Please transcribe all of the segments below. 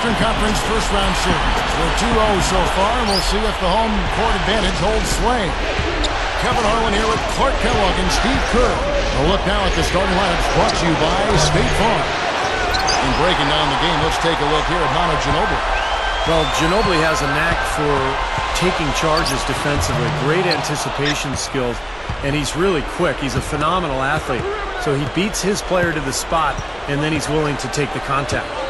Eastern Conference first round series. We're 2-0 so far, and we'll see if the home court advantage holds sway. Kevin Harlan here with Clark Kellogg and Steve Kerr. A look now at the starting lineups brought to you by State Farm. In breaking down the game, let's take a look here at Manu Ginobili. Well, Ginobili has a knack for taking charges defensively, great anticipation skills, and he's really quick. He's a phenomenal athlete. So he beats his player to the spot, and then he's willing to take the contact.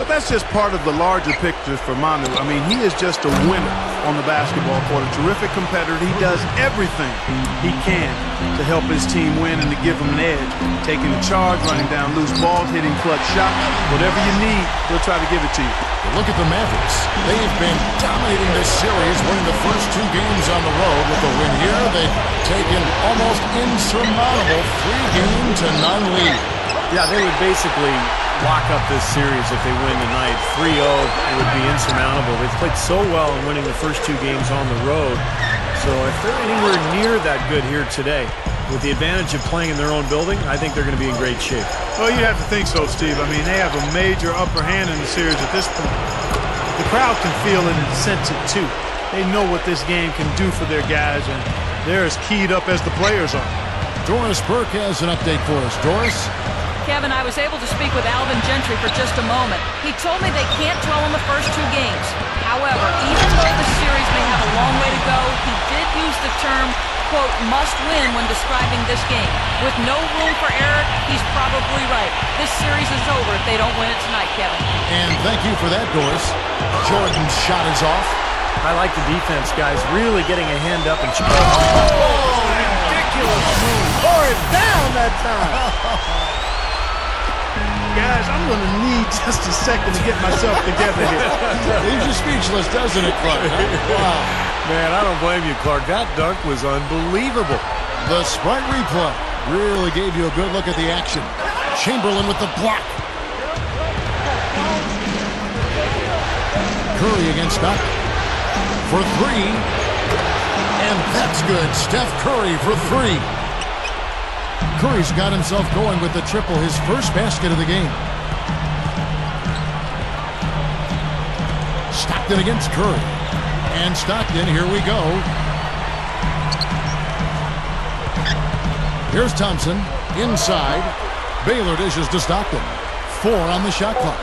But that's just part of the larger picture for Manu. I mean, he is just a winner on the basketball court, a terrific competitor. He does everything he can to help his team win and to give them an edge. Taking the charge, running down loose balls, hitting clutch shots. Whatever you need, he'll try to give it to you. But look at the Mavericks. They've been dominating this series, winning the first two games on the road. With the win here, they've taken almost insurmountable three-game to none lead. Yeah, they would basically lock up this series if they win tonight. 3-0 would be insurmountable. They've played so well in winning the first two games on the road. So if they're anywhere near that good here today, with the advantage of playing in their own building, I think they're going to be in great shape. Well, you have to think so, Steve. I mean, they have a major upper hand in the series at this point. The crowd can feel it and sense it, too. They know what this game can do for their guys, and they're as keyed up as the players are. Doris Burke has an update for us. Doris? Kevin, I was able to speak with Alvin Gentry for just a moment. He told me they can't dwell on the first two games. However, even though the series may have a long way to go, he did use the term, quote, must win when describing this game. With no room for error, he's probably right. This series is over if they don't win it tonight, Kevin. And thank you for that, Doris. Jordan's shot is off. I like the defense, guys, really getting a hand up and... Oh, ridiculous move. Tore it down that time. Guys, I'm going to need just a second to get myself together here. Leaves you speechless, doesn't it, Clark? Wow. Man, I don't blame you, Clark. That dunk was unbelievable. The Sprite replay really gave you a good look at the action. Chamberlain with the block. Curry against Stockton. For three. And that's good. Steph Curry for three. Curry's got himself going with the triple, his first basket of the game. Stockton against Curry. And Stockton, here we go. Here's Thompson, inside. Baylor dishes to Stockton. Four on the shot clock.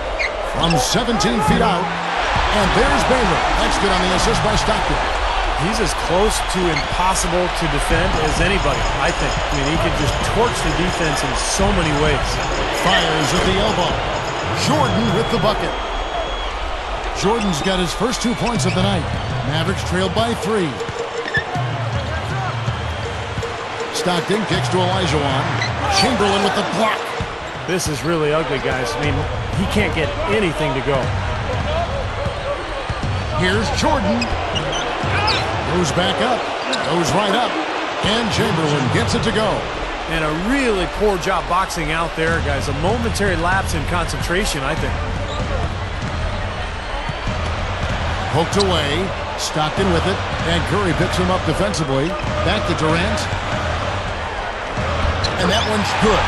From 17 feet out. And there's Baylor. That's good on the assist by Stockton. He's as close to impossible to defend as anybody, I think. I mean, he can just torch the defense in so many ways. Fires at the elbow. Jordan with the bucket. Jordan's got his first two points of the night. Mavericks trailed by three. Stockton kicks to Olajuwon. Chamberlain with the block. This is really ugly, guys. I mean, he can't get anything to go. Here's Jordan. Goes back up. Goes right up. And Chamberlain gets it to go. And a really poor job boxing out there, guys. A momentary lapse in concentration, I think. Poked away. Stockton with it. And Curry picks him up defensively. Back to Durant. And that one's good.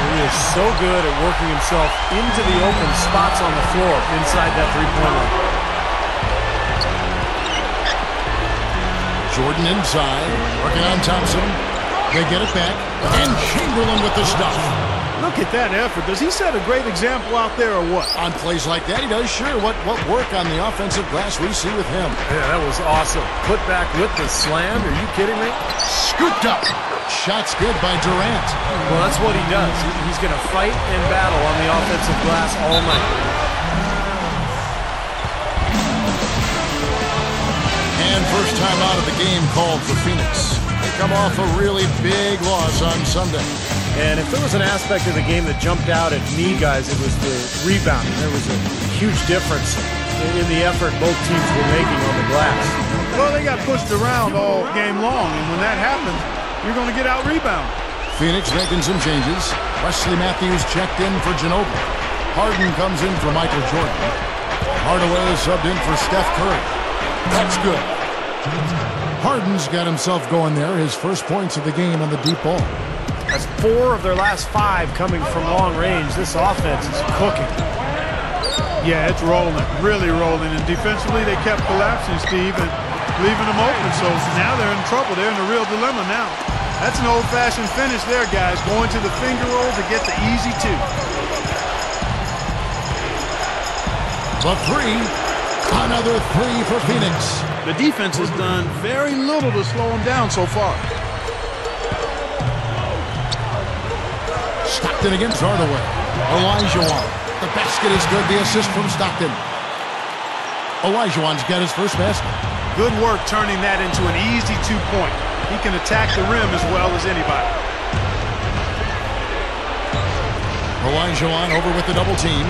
He is so good at working himself into the open spots on the floor inside that three-point line. Jordan inside, working on Thompson. They get it back, and Chamberlain with the stuff. Look at that effort. Does he set a great example out there or what? On plays like that, he does. Sure, what, what work on the offensive glass we see with him. Yeah, that was awesome. Put back with the slam. Are you kidding me? Scooped up. Shots good by Durant. Well, that's what he does. He's going to fight and battle on the offensive glass all night. And first time out of the game called for Phoenix. They come off a really big loss on Sunday. And if there was an aspect of the game that jumped out at me, guys, it was the rebounding. There was a huge difference in the effort both teams were making on the glass. Well, they got pushed around all game long, and when that happens, you're going to get out rebound. Phoenix making some changes. Wesley Matthews checked in for Ginobili. Harden comes in for Michael Jordan. Hardaway is subbed in for Steph Curry. That's good. Harden's got himself going there. His first points of the game on the deep ball. That's four of their last five coming from long range. This offense is cooking. Yeah, it's rolling, really rolling. And defensively, they kept collapsing, Steve, and leaving them open. So now they're in trouble. They're in a real dilemma now. That's an old-fashioned finish there, guys. Going to the finger roll to get the easy two. The three. Another three for Phoenix. The defense has done very little to slow him down so far. Stockton against Hardaway. Olajuwon. The basket is good. The assist from Stockton. Olajuwon's got his first basket. Good work turning that into an easy two-point. He can attack the rim as well as anybody. Olajuwon over with the double team.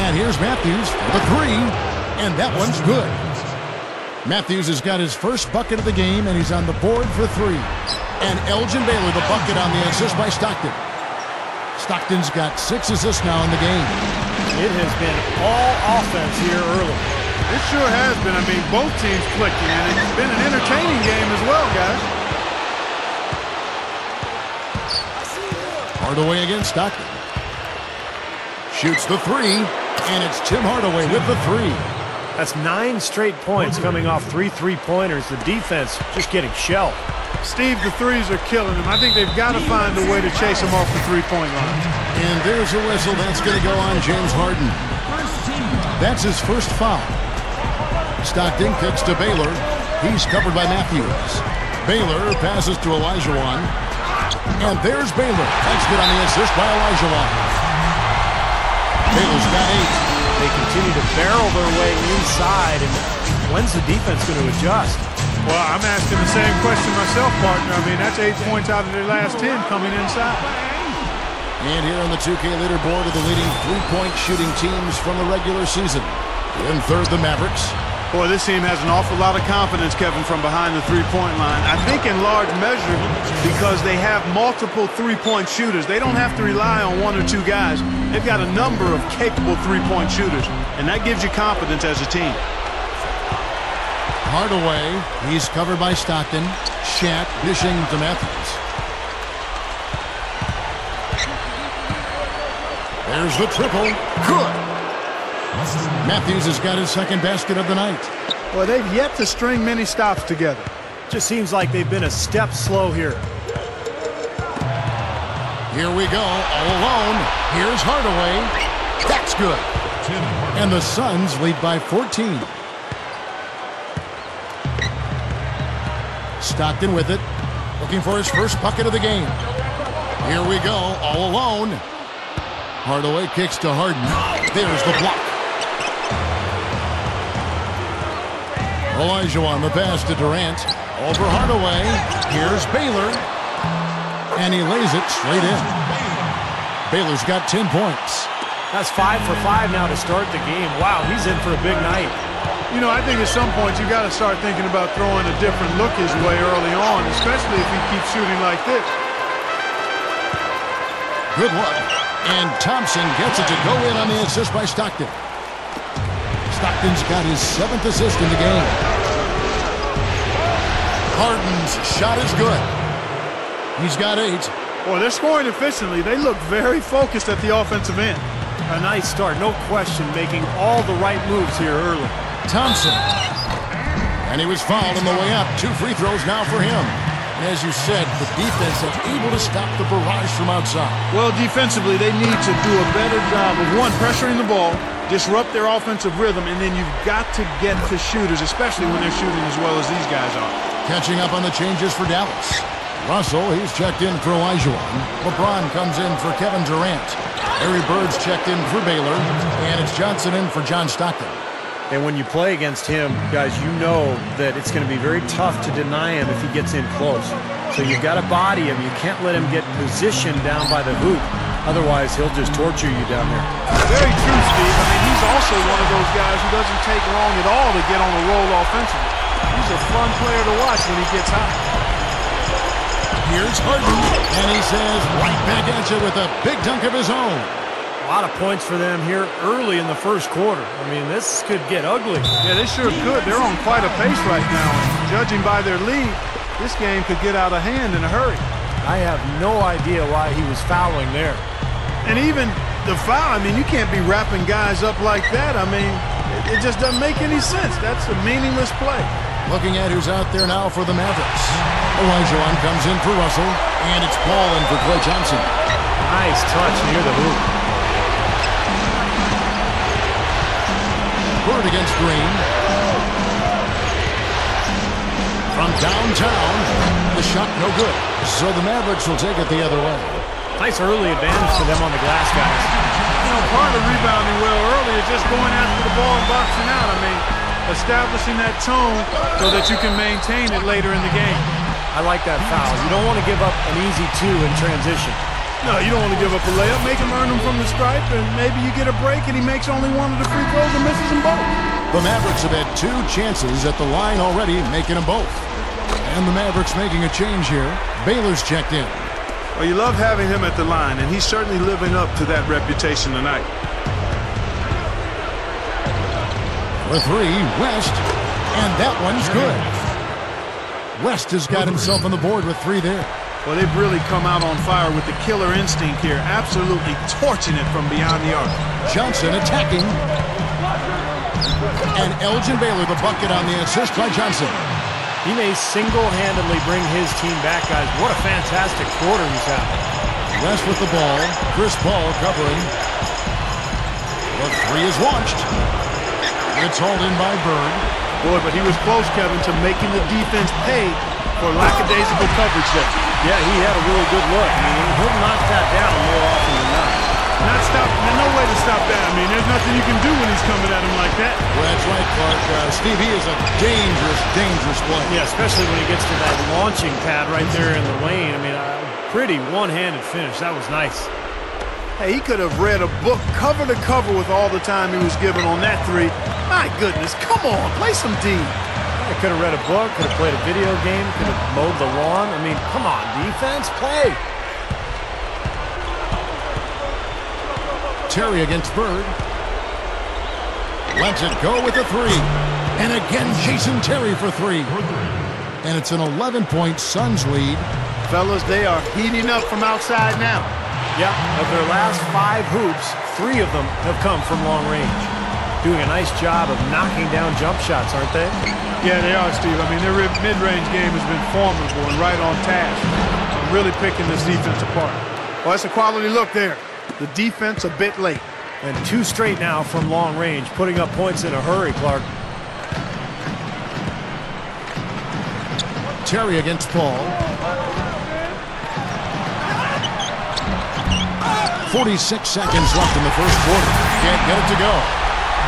And here's Matthews for the three. And that one's good. Matthews has got his first bucket of the game, and he's on the board for three. And Elgin Baylor, the bucket on the assist by Stockton. Stockton's got six assists now in the game. It has been all offense here early. It sure has been. I mean, both teams clicking, and it's been an entertaining game as well, guys. Hardaway against Stockton. Shoots the three, and it's Tim Hardaway with the three. That's nine straight points coming off three three-pointers. The defense just getting shelled. Steve, the threes are killing him. I think they've got to find a way to chase him off the three-point line. And there's a whistle. That's going to go on James Harden. That's his first foul. Stockton kicks to Baylor. He's covered by Matthews. Baylor passes to Olajuwon. And there's Baylor. That's good on the assist by Olajuwon. Got eight. They continue to barrel their way inside, and when's the defense going to adjust? Well, I'm asking the same question myself, partner. I mean, that's eight points out of their last ten coming inside. And here on the 2K leaderboard are the leading three-point shooting teams from the regular season. In third, the Mavericks. Boy, this team has an awful lot of confidence, Kevin, from behind the three-point line. I think in large measure because they have multiple three-point shooters. They don't have to rely on one or two guys. They've got a number of capable three-point shooters, and that gives you confidence as a team. Hardaway, he's covered by Stockton. Shat dishing to Matthews. There's the triple. Good. Matthews has got his second basket of the night. Well, they've yet to string many stops together. Just seems like they've been a step slow here. Here we go, all alone. Here's Hardaway. That's good. And the Suns lead by 14. Stockton with it, looking for his first bucket of the game. Here we go, all alone. Hardaway kicks to Harden. There's the block. Olajuwon, the pass to Durant. Over Hardaway. Here's Baylor. And he lays it straight in. Baylor's got 10 points. That's five for five now to start the game. Wow, he's in for a big night. You know, I think at some point you've got to start thinking about throwing a different look his way early on, especially if he keeps shooting like this. Good luck. And Thompson gets it to go in on the assist by Stockton. Stockton's got his seventh assist in the game. Harden's shot is good. He's got eight. Boy, they're scoring efficiently. They look very focused at the offensive end. A nice start, no question, making all the right moves here early. Thompson. And he was fouled on the way up. Two free throws now for him. And as you said, the defense is able to stop the barrage from outside. Well, defensively, they need to do a better job of, one, pressuring the ball, disrupt their offensive rhythm, and then you've got to get to shooters, especially when they're shooting as well as these guys are. Catching up on the changes for Dallas. Russell, he's checked in for Olajuwon. LeBron comes in for Kevin Durant. Larry Bird's checked in for Baylor. And it's Johnson in for John Stockton. And when you play against him, guys, you know that it's going to be very tough to deny him if he gets in close. So you've got to body him. You can't let him get positioned down by the hoop. Otherwise, he'll just torture you down there. Very true, Steve. I mean, he's also one of those guys who doesn't take long at all to get on a roll offensively. He's a fun player to watch when he gets hot. Here's Harden, and he says right back at you with a big dunk of his own. A lot of points for them here early in the first quarter. I mean, this could get ugly. Yeah, they sure could. They're on quite a pace right now. And judging by their lead, this game could get out of hand in a hurry. I have no idea why he was fouling there. And even the foul. I mean, you can't be wrapping guys up like that. I mean, it, it just doesn't make any sense. That's a meaningless play. Looking at who's out there now for the Mavericks. Olajuwon comes in for Russell, and it's Paul in for Clay Johnson. Nice touch near the hoop. Bird against Green. From downtown, the shot no good. So the Mavericks will take it the other way. Nice early advantage for them on the glass, guys. You know, part of rebounding well early is just going after the ball and boxing out. I mean, establishing that tone so that you can maintain it later in the game. I like that foul. You don't want to give up an easy two in transition. No, you don't want to give up a layup. Make him earn them from the stripe, and maybe you get a break and he makes only one of the free throws and misses them both. The Mavericks have had two chances at the line already, making them both. And the Mavericks making a change here. Baylor's checked in. Well, you love having him at the line, and he's certainly living up to that reputation tonight. For three, West. And that one's good. West has got himself on the board with three there. Well, they've really come out on fire with the killer instinct here, absolutely torching it from beyond the arc. Johnson attacking. And Elgin Baylor, the bucket on the assist by Johnson. He may single-handedly bring his team back, guys. What a fantastic quarter he's having. West with the ball. Chris Paul covering. The three is launched. It's hauled in by Bird. Boy, but he was close, Kevin, to making the defense pay for lackadaisical coverage there. Yeah, he had a really good look. I mean, he'll knock that down more often than not. Not stop. There's no way to stop that. I mean, there's nothing you can do when he's coming at him like that. Well, that's right, Clark. Uh, Steve, he is a dangerous, dangerous player. Yeah, especially when he gets to that launching pad right there in the lane. I mean, a pretty one-handed finish. That was nice. Hey, he could have read a book cover to cover with all the time he was given on that three. My goodness, come on, play some D. I could have read a book, could have played a video game, could have mowed the lawn. I mean, come on, defense, play. Terry against Bird. Lets it go with a three. And again, Jason Terry for three. And it's an 11-point Suns lead. Fellas, they are heating up from outside now. Yeah, of their last five hoops, three of them have come from long range. Doing a nice job of knocking down jump shots, aren't they? Yeah, they are, Steve. I mean, their mid-range game has been formidable and right on task. I'm really picking this defense apart. Well, that's a quality look there. The defense a bit late. And two straight now from long range, putting up points in a hurry, Clark. Terry against Paul. 46 seconds left in the first quarter. Can't get it to go.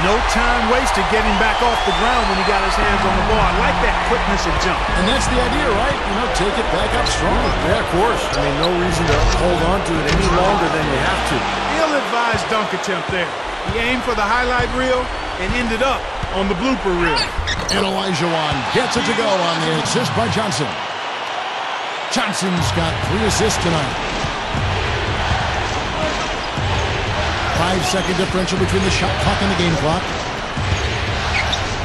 No time wasted getting back off the ground when he got his hands on the ball. I like that quickness of jump. And that's the idea, right? You know, take it back up strong. Yeah, of course. I mean, no reason to hold on to it any longer than you have to. Ill-advised dunk attempt there. He aimed for the highlight reel and ended up on the blooper reel. And Olajuwon gets it to go on the assist by Johnson. Johnson's got three assists tonight. Five-second differential between the shot clock and the game clock.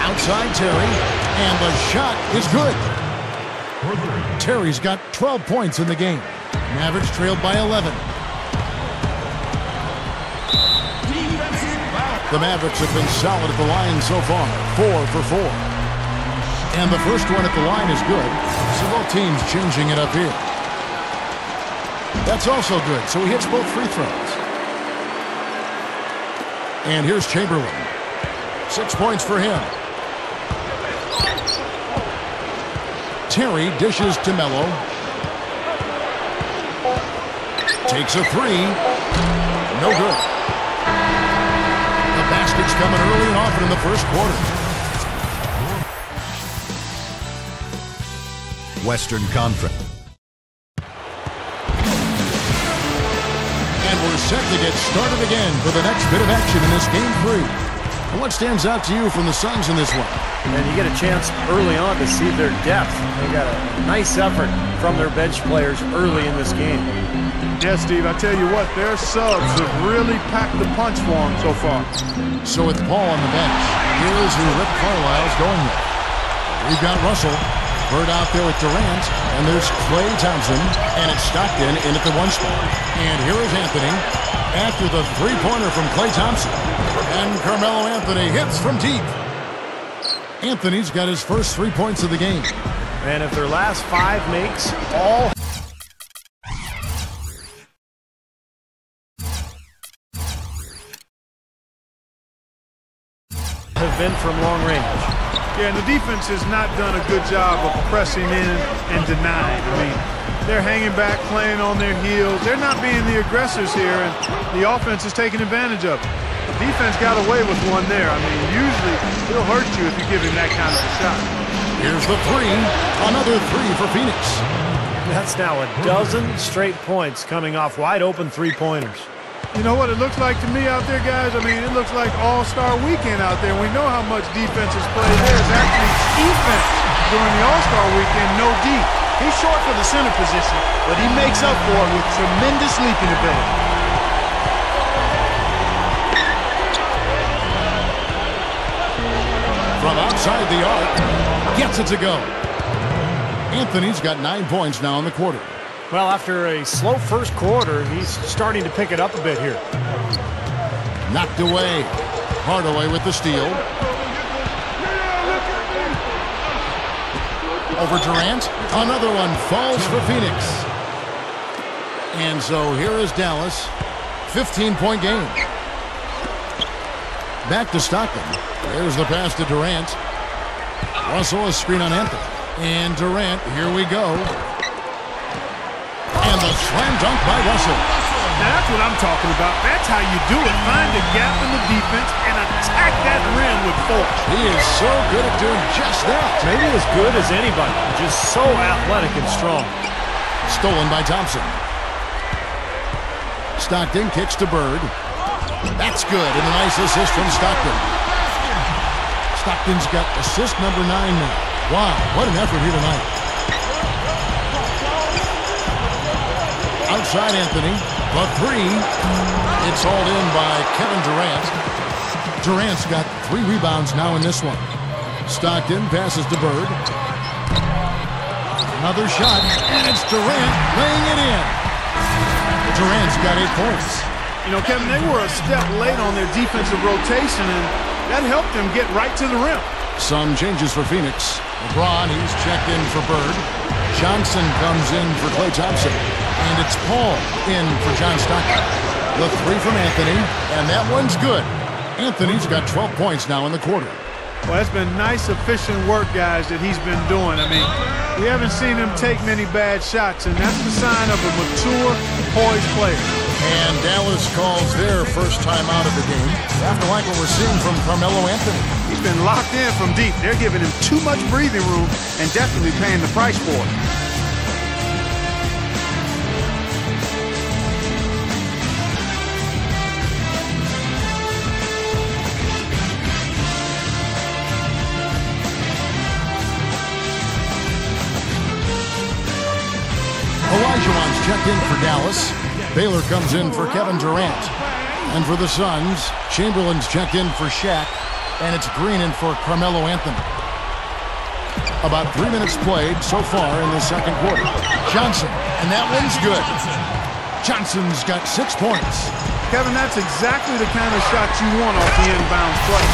Outside Terry, and the shot is good. Terry's got 12 points in the game. Mavericks trailed by 11. The Mavericks have been solid at the line so far, four for four. And the first one at the line is good, so both teams changing it up here. That's also good, so he hits both free throws. And here's Chamberlain. Six points for him. Terry dishes to Melo. Takes a three. No good. The basket's coming early and often in the first quarter. Western Conference. Set to get started again for the next bit of action in this game three. And what stands out to you from the Suns in this one? And you get a chance early on to see their depth. They got a nice effort from their bench players early in this game. Yeah, Steve, I tell you what, their subs have really packed the punch for them so far. So with Paul on the bench, here's who Rick Carlisle's going with. We've got Russell, Bird out there with Durant, and there's Klay Thompson, and it's Stockton in at the one spot. And here is Anthony, after the three-pointer from Klay Thompson. And Carmelo Anthony hits from deep. Anthony's got his first three points of the game. And if their last five makes, all have been from long range. Yeah, and the defense has not done a good job of pressing in and denying. I mean, they're hanging back, playing on their heels. They're not being the aggressors here, and the offense is taking advantage of it. The defense got away with one there. I mean, usually it'll hurt you if you give him that kind of a shot. Here's the three. Another three for Phoenix. That's now a dozen straight points coming off wide open three-pointers. You know what it looks like to me out there, guys? I mean, it looks like All-Star Weekend out there. We know how much defense is played. There's actually defense during the All-Star Weekend, no D. He's short for the center position, but he makes up for it with tremendous leaping ability. From outside the arc, gets it to go. Anthony's got nine points now in the quarter. Well, after a slow first quarter, he's starting to pick it up a bit here. Knocked away. Hardaway with the steal. Over Durant. Another one falls for Phoenix. And so here is Dallas. 15-point game. Back to Stockton. There's the pass to Durant. Russell a screen on Anthony. And Durant, here we go. And the slam dunk by Russell. Now that's what I'm talking about. That's how you do it. Find a gap in the defense and attack that rim with force. He is so good at doing just that. Maybe as good as anybody. Just so athletic and strong. Stolen by Thompson. Stockton kicks to Bird. That's good, and a nice assist from Stockton. Stockton's got assist number nine now. Wow, what an effort here tonight. Outside Anthony, the three. It's hauled in by Kevin Durant. Durant's got three rebounds now in this one. Stockton passes to Bird. Another shot, and it's Durant laying it in. Durant's got eight points. You know, Kevin, they were a step late on their defensive rotation, and that helped them get right to the rim. Some changes for Phoenix. LeBron, he's checked in for Bird. Johnson comes in for Klay Thompson. And it's Paul in for John Stockton. The three from Anthony, and that one's good. Anthony's got 12 points now in the quarter. Well, that's been nice, efficient work, guys, that he's been doing. I mean, we haven't seen him take many bad shots, and that's the sign of a mature, poised player. And Dallas calls their first time out of the game after like what we're seeing from Carmelo Anthony. He's been locked in from deep. They're giving him too much breathing room and definitely paying the price for it. Checked in for Dallas. Baylor comes in for Kevin Durant. And for the Suns, Chamberlain's checked in for Shaq. And it's Green in for Carmelo Anthony. About three minutes played so far in the second quarter. Johnson, and that one's good. Johnson's got six points. Kevin, that's exactly the kind of shot you want off the inbound play.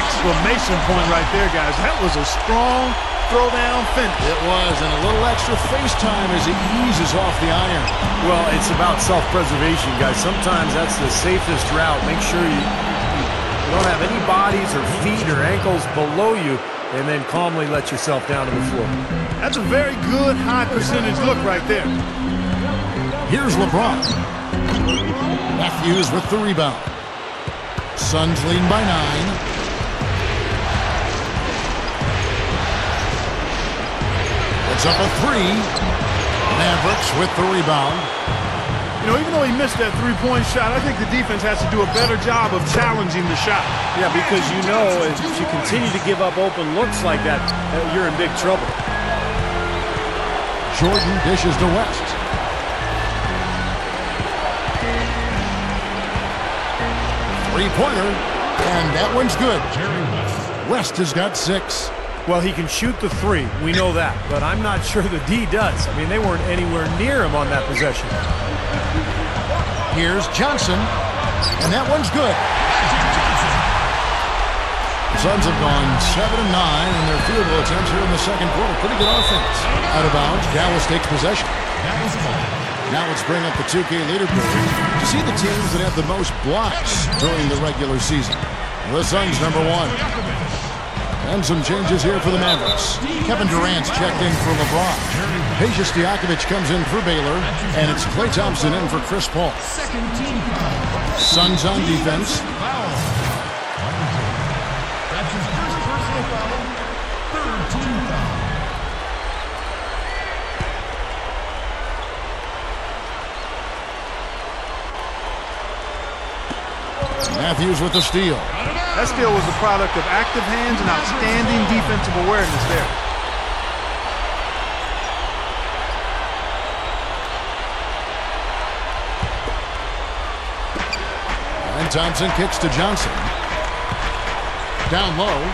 Exclamation point right there, guys. That was a strong throwdown finish. It was, and a little extra face time as he eases off the iron. Well, it's about self-preservation, guys. Sometimes that's the safest route. Make sure you, you don't have any bodies or feet or ankles below you, and then calmly let yourself down to the floor. That's a very good high percentage look right there. Here's LeBron. Matthews with the rebound. Suns leading by nine. It's up a three. Mavericks with the rebound. You know, even though he missed that three-point shot, I think the defense has to do a better job of challenging the shot. Yeah, because you know if you continue to give up open looks like that, uh, you're in big trouble. Jordan dishes to West. Three-pointer, and that one's good. West has got six. Well, he can shoot the three. We know that. But I'm not sure the D does. I mean, they weren't anywhere near him on that possession. Here's Johnson. And that one's good. The Suns have gone 7 and 9 in their field goal attempts here in the second quarter. Pretty good offense. Out of bounds, Dallas takes possession. Now let's bring up the 2K leaderboard to see the teams that have the most blocks during the regular season. The Suns, number one. And some changes here for the Mavericks. Kevin Durant's checked in for LeBron. Peja Stojakovic comes in for Baylor. And it's Klay Thompson in for Chris Paul. Suns on defense. Matthews with the steal. That steal was the product of active hands and outstanding defensive awareness there. And Thompson kicks to Johnson. Down low.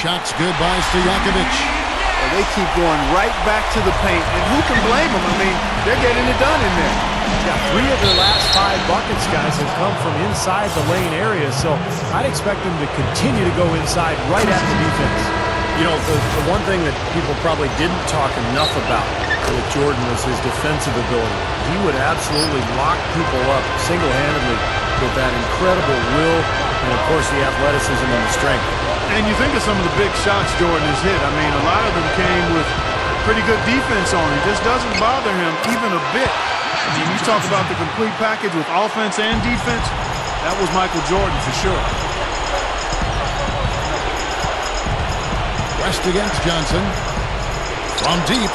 Shots good by Stojakovic. Well, they keep going right back to the paint, and who can blame them? I mean, they're getting it done in there. Yeah, three of their last five buckets, guys, have come from inside the lane area, so I'd expect them to continue to go inside right at the defense. You know, the, the one thing that people probably didn't talk enough about with Jordan was his defensive ability. He would absolutely lock people up single-handedly with that incredible will and, of course, the athleticism and the strength. And you think of some of the big shots Jordan has hit. I mean, a lot of them came with pretty good defense on him. Just doesn't bother him even a bit. Mean, you talk about the complete package with offense and defense. That was Michael Jordan for sure. West against Johnson. From deep.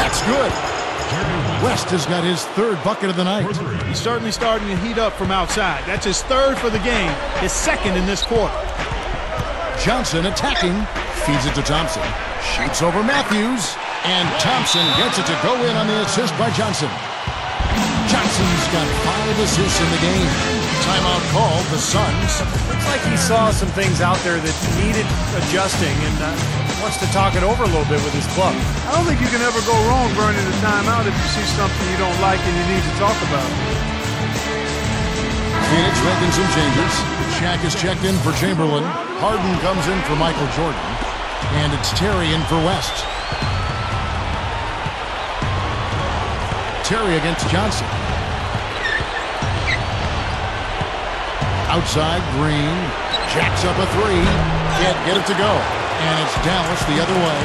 That's good. West has got his third bucket of the night. He's certainly starting to heat up from outside. That's his third for the game, his second in this quarter. Johnson attacking. Feeds it to Thompson. Shoots over Matthews. And Thompson gets it to go in on the assist by Johnson. Johnson's got five assists in the game. Timeout called the Suns. Looks like he saw some things out there that needed adjusting and uh, wants to talk it over a little bit with his club. I don't think you can ever go wrong burning a timeout if you see something you don't like and you need to talk about. Phoenix making some changes. Shaq is checked in for Chamberlain. Harden comes in for Michael Jordan. And it's Terry in for West. Terry against Johnson. Outside, Green. Jacks up a three. Can't get it to go. And it's Dallas the other way.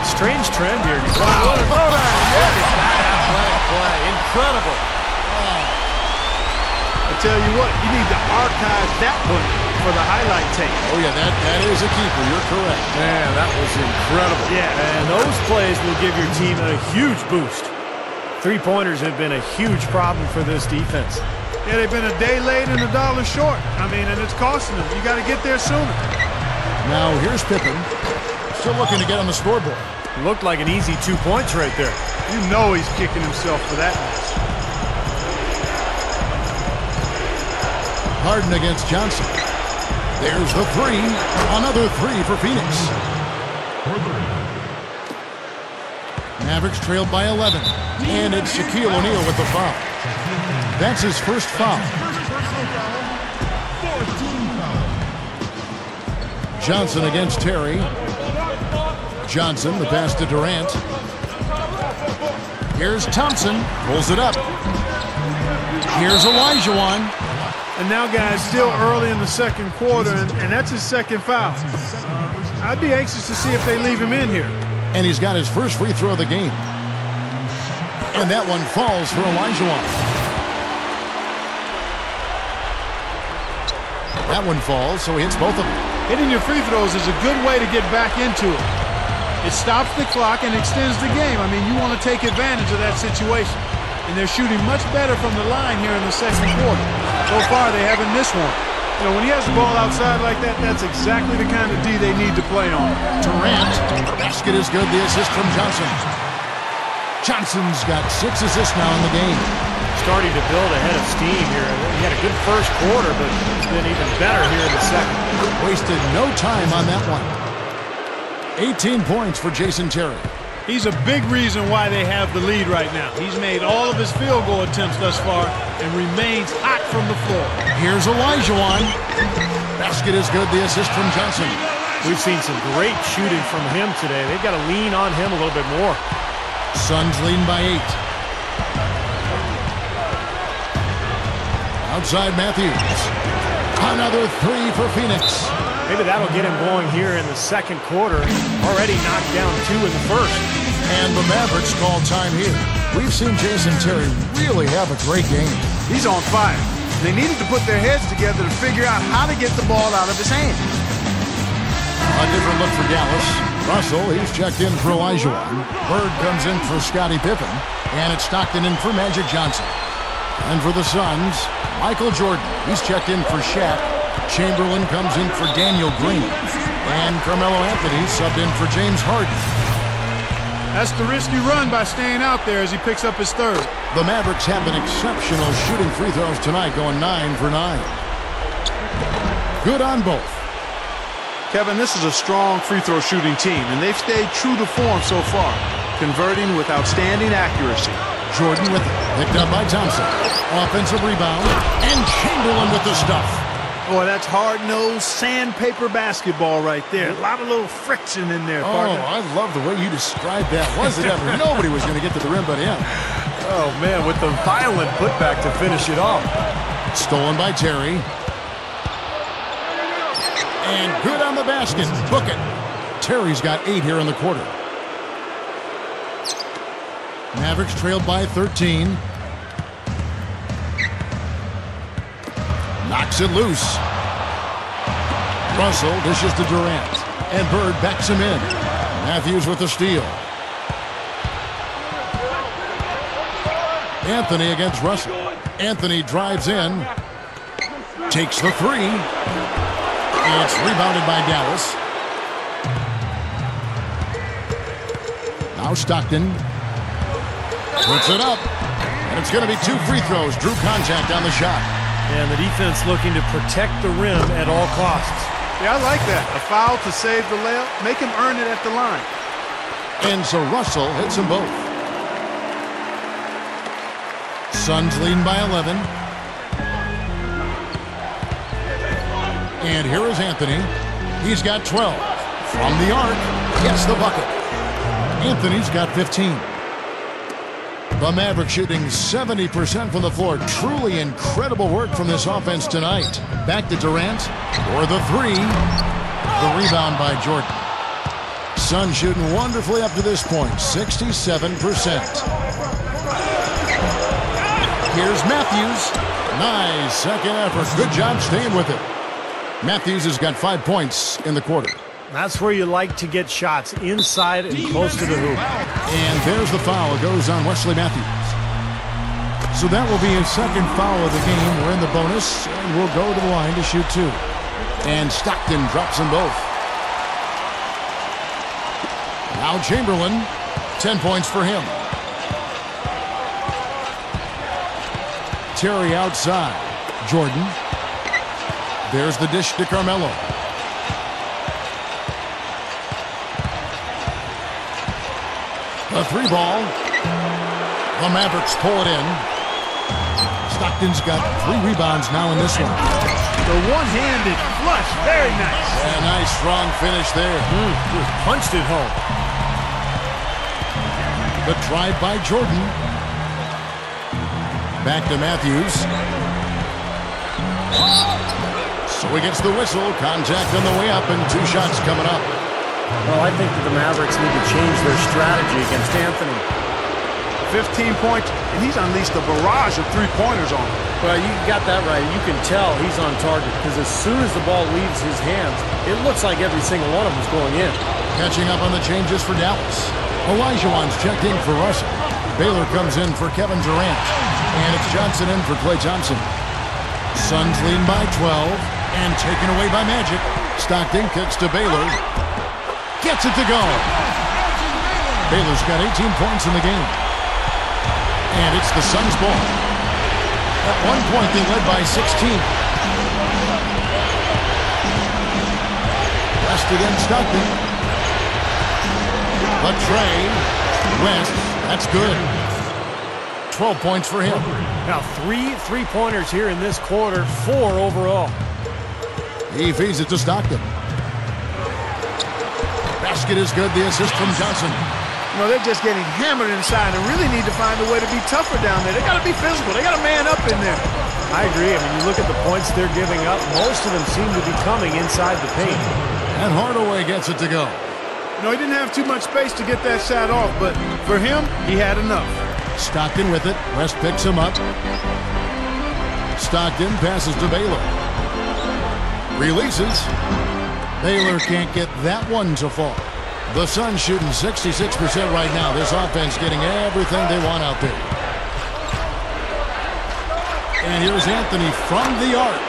Strange trend here. Wow. What a play, play. Incredible. I tell you what, you need to archive that one for the highlight tape. Oh, yeah, that, that is a keeper. You're correct. Man, that was incredible. Yeah. And those plays will give your team a huge boost. Three-pointers have been a huge problem for this defense. Yeah, they've been a day late and a dollar short. I mean, and it's costing them. You got to get there sooner. Now, here's Pippen. Still looking to get on the scoreboard. Looked like an easy two points right there. You know he's kicking himself for that mess. Harden against Johnson. There's the three. Another three for Phoenix. Mavericks trailed by 11. And it's Shaquille O'Neal with the foul. That's his first foul. Johnson against Terry. Johnson, the pass to Durant. Here's Thompson. Pulls it up. Here's Olajuwon. And now, guys, still early in the second quarter, and, and that's his second foul. I'd be anxious to see if they leave him in here. And he's got his first free throw of the game. And that one falls for Elijah. Olajuwon. That one falls, so he hits both of them. Hitting your free throws is a good way to get back into it. It stops the clock and extends the game. I mean, you want to take advantage of that situation. And they're shooting much better from the line here in the second quarter. So far, they haven't missed one. You know, when he has the ball outside like that, that's exactly the kind of D they need to play on. Durant, basket is good. The assist from Johnson. Johnson's got six assists now in the game. Starting to build a head of steam here. He had a good first quarter, but it's been even better here in the second. Wasted no time on that one. 18 points for Jason Terry. He's a big reason why they have the lead right now. He's made all of his field goal attempts thus far and remains hot from the floor. Here's Olajuwon. Basket is good. The assist from Johnson. We've seen some great shooting from him today. They've got to lean on him a little bit more. Suns lean by eight. Outside Matthews. Another three for Phoenix. Maybe that'll get him going here in the second quarter. Already knocked down two in the first. And the Mavericks call time here. We've seen Jason Terry really have a great game. He's on fire. They needed to put their heads together to figure out how to get the ball out of his hand. A different look for Dallas. Russell, he's checked in for Elijah. Bird comes in for Scottie Pippen. And it's Stockton in for Magic Johnson. And for the Suns, Michael Jordan. He's checked in for Shaq. Chamberlain comes in for Daniel Green. And Carmelo Anthony subbed in for James Harden. That's the risky run by staying out there as he picks up his third. The Mavericks have an exceptional shooting free throws tonight, going 9 for 9. Good on both. Kevin, this is a strong free throw shooting team, and they've stayed true to form so far, converting with outstanding accuracy. Jordan with it. Picked up by Thompson. Offensive rebound. And Chamberlain with the stuff. Boy, that's hard-nosed sandpaper basketball right there. A lot of little friction in there, Oh, partner. I love the way you described that. Was it ever? Nobody was going to get to the rim but him. Oh, man, with the violent putback to finish it off. Stolen by Terry. And good on the basket. Book it. Terry's got eight here in the quarter. Mavericks trailed by 13. Knocks it loose. Russell dishes to Durant. And Bird backs him in. Matthews with the steal. Anthony against Russell. Anthony drives in. Takes the three. It's rebounded by Dallas. Now Stockton. Puts it up. And it's going to be two free throws. Drew contact on the shot. And the defense looking to protect the rim at all costs. Yeah, I like that. A foul to save the layup. Make him earn it at the line. And so Russell hits them both. Suns leading by 11. And here is Anthony. He's got 12. From the arc, gets the bucket. Anthony's got 15. The Mavericks shooting 70% from the floor. Truly incredible work from this offense tonight. Back to Durant for the three. The rebound by Jordan. Sun shooting wonderfully up to this point, 67%. Here's Matthews. Nice second effort. Good job staying with it. Matthews has got five points in the quarter. That's where you like to get shots, inside and close to the hoop. And there's the foul. It goes on Wesley Matthews. So that will be his second foul of the game. We're in the bonus, and we'll go to the line to shoot two. And Stockton drops them both. Now Chamberlain, 10 points for him. Terry outside. Jordan. There's the dish to Carmelo. The three ball. The Mavericks pull it in. Stockton's got three rebounds now in this one. The one-handed flush. Very nice. A nice strong finish there. Hmm. Just punched it home. The drive by Jordan. Back to Matthews. So he gets the whistle. Contact on the way up and two shots coming up. Well, I think that the Mavericks need to change their strategy against Anthony. 15 points, and he's unleashed a barrage of three-pointers on him. Well, you got that right. You can tell he's on target because as soon as the ball leaves his hands, it looks like every single one of them is going in. Catching up on the changes for Dallas. Elijah Olajuwon's checked in for Russell. Baylor comes in for Kevin Durant. And it's Johnson in for Klay Thompson. Suns lead by 12 and taken away by Magic. Stockton kicks to Baylor. Gets it to go. Baylor's got 18 points in the game. And it's the Suns' ball. At one point, they led by 16. West against Stockton. The tray. West. That's good. 12 points for him. Now, three three-pointers here in this quarter, four overall. He feeds it to Stockton. Basket is good. The assist from Johnson. You know, they're just getting hammered inside and really need to find a way to be tougher down there. They got to be physical. They got to man up in there. I agree. I mean, you look at the points they're giving up, most of them seem to be coming inside the paint. And Hardaway gets it to go. You know, he didn't have too much space to get that shot off, but for him, he had enough. Stockton with it. West picks him up. Stockton passes to Baylor. Releases. Baylor can't get that one to fall. The Suns shooting 66% right now. This offense getting everything they want out there. And here's Anthony from the arc.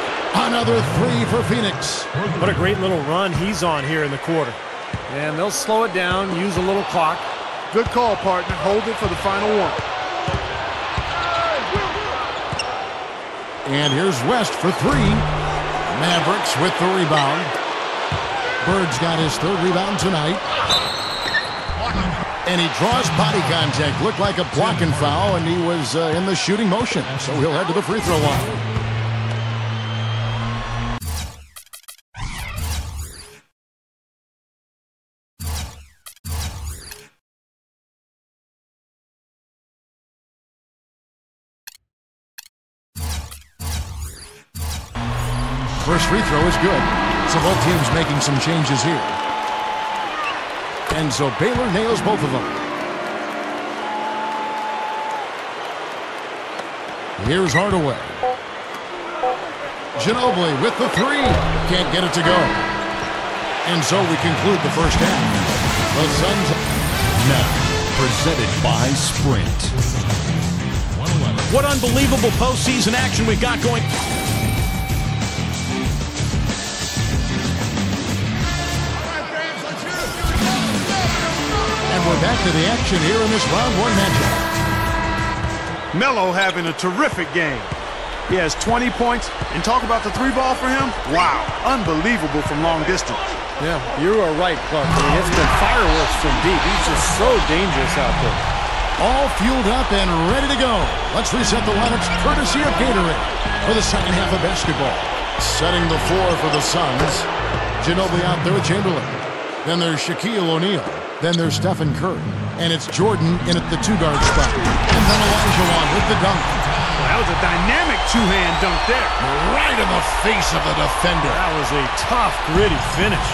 Another three for Phoenix. What a great little run he's on here in the quarter. And they'll slow it down, use a little clock. Good call, partner. Hold it for the final one. And here's West for three. Mavericks with the rebound. Bird's got his third rebound tonight. And he draws body contact. Looked like a blocking foul, and he was uh, in the shooting motion. So he'll head to the free throw line. First free throw is good. So both teams making some changes here. And so Baylor nails both of them. Here's Hardaway. Ginobili with the three. Can't get it to go. And so we conclude the first half. The Suns. Now, presented by Sprint. What unbelievable postseason action we've got going. We're back to the action here in this round one matchup. Melo having a terrific game. He has 20 points, and talk about the three ball for him. Wow, unbelievable from long distance. Yeah, you are right, Clark. I mean, it's been fireworks from deep. He's just so dangerous out there. All fueled up and ready to go. Let's reset the lineups courtesy of Gatorade for the second half of basketball. Setting the floor for the Suns. Ginobili out there with Chamberlain. Then there's Shaquille O'Neal. Then there's Stephen Curry. And it's Jordan in at the two-guard spot. And then Olajuwon with the dunk. That was a dynamic two-hand dunk there. Right in the face of the defender. That was a tough, gritty finish.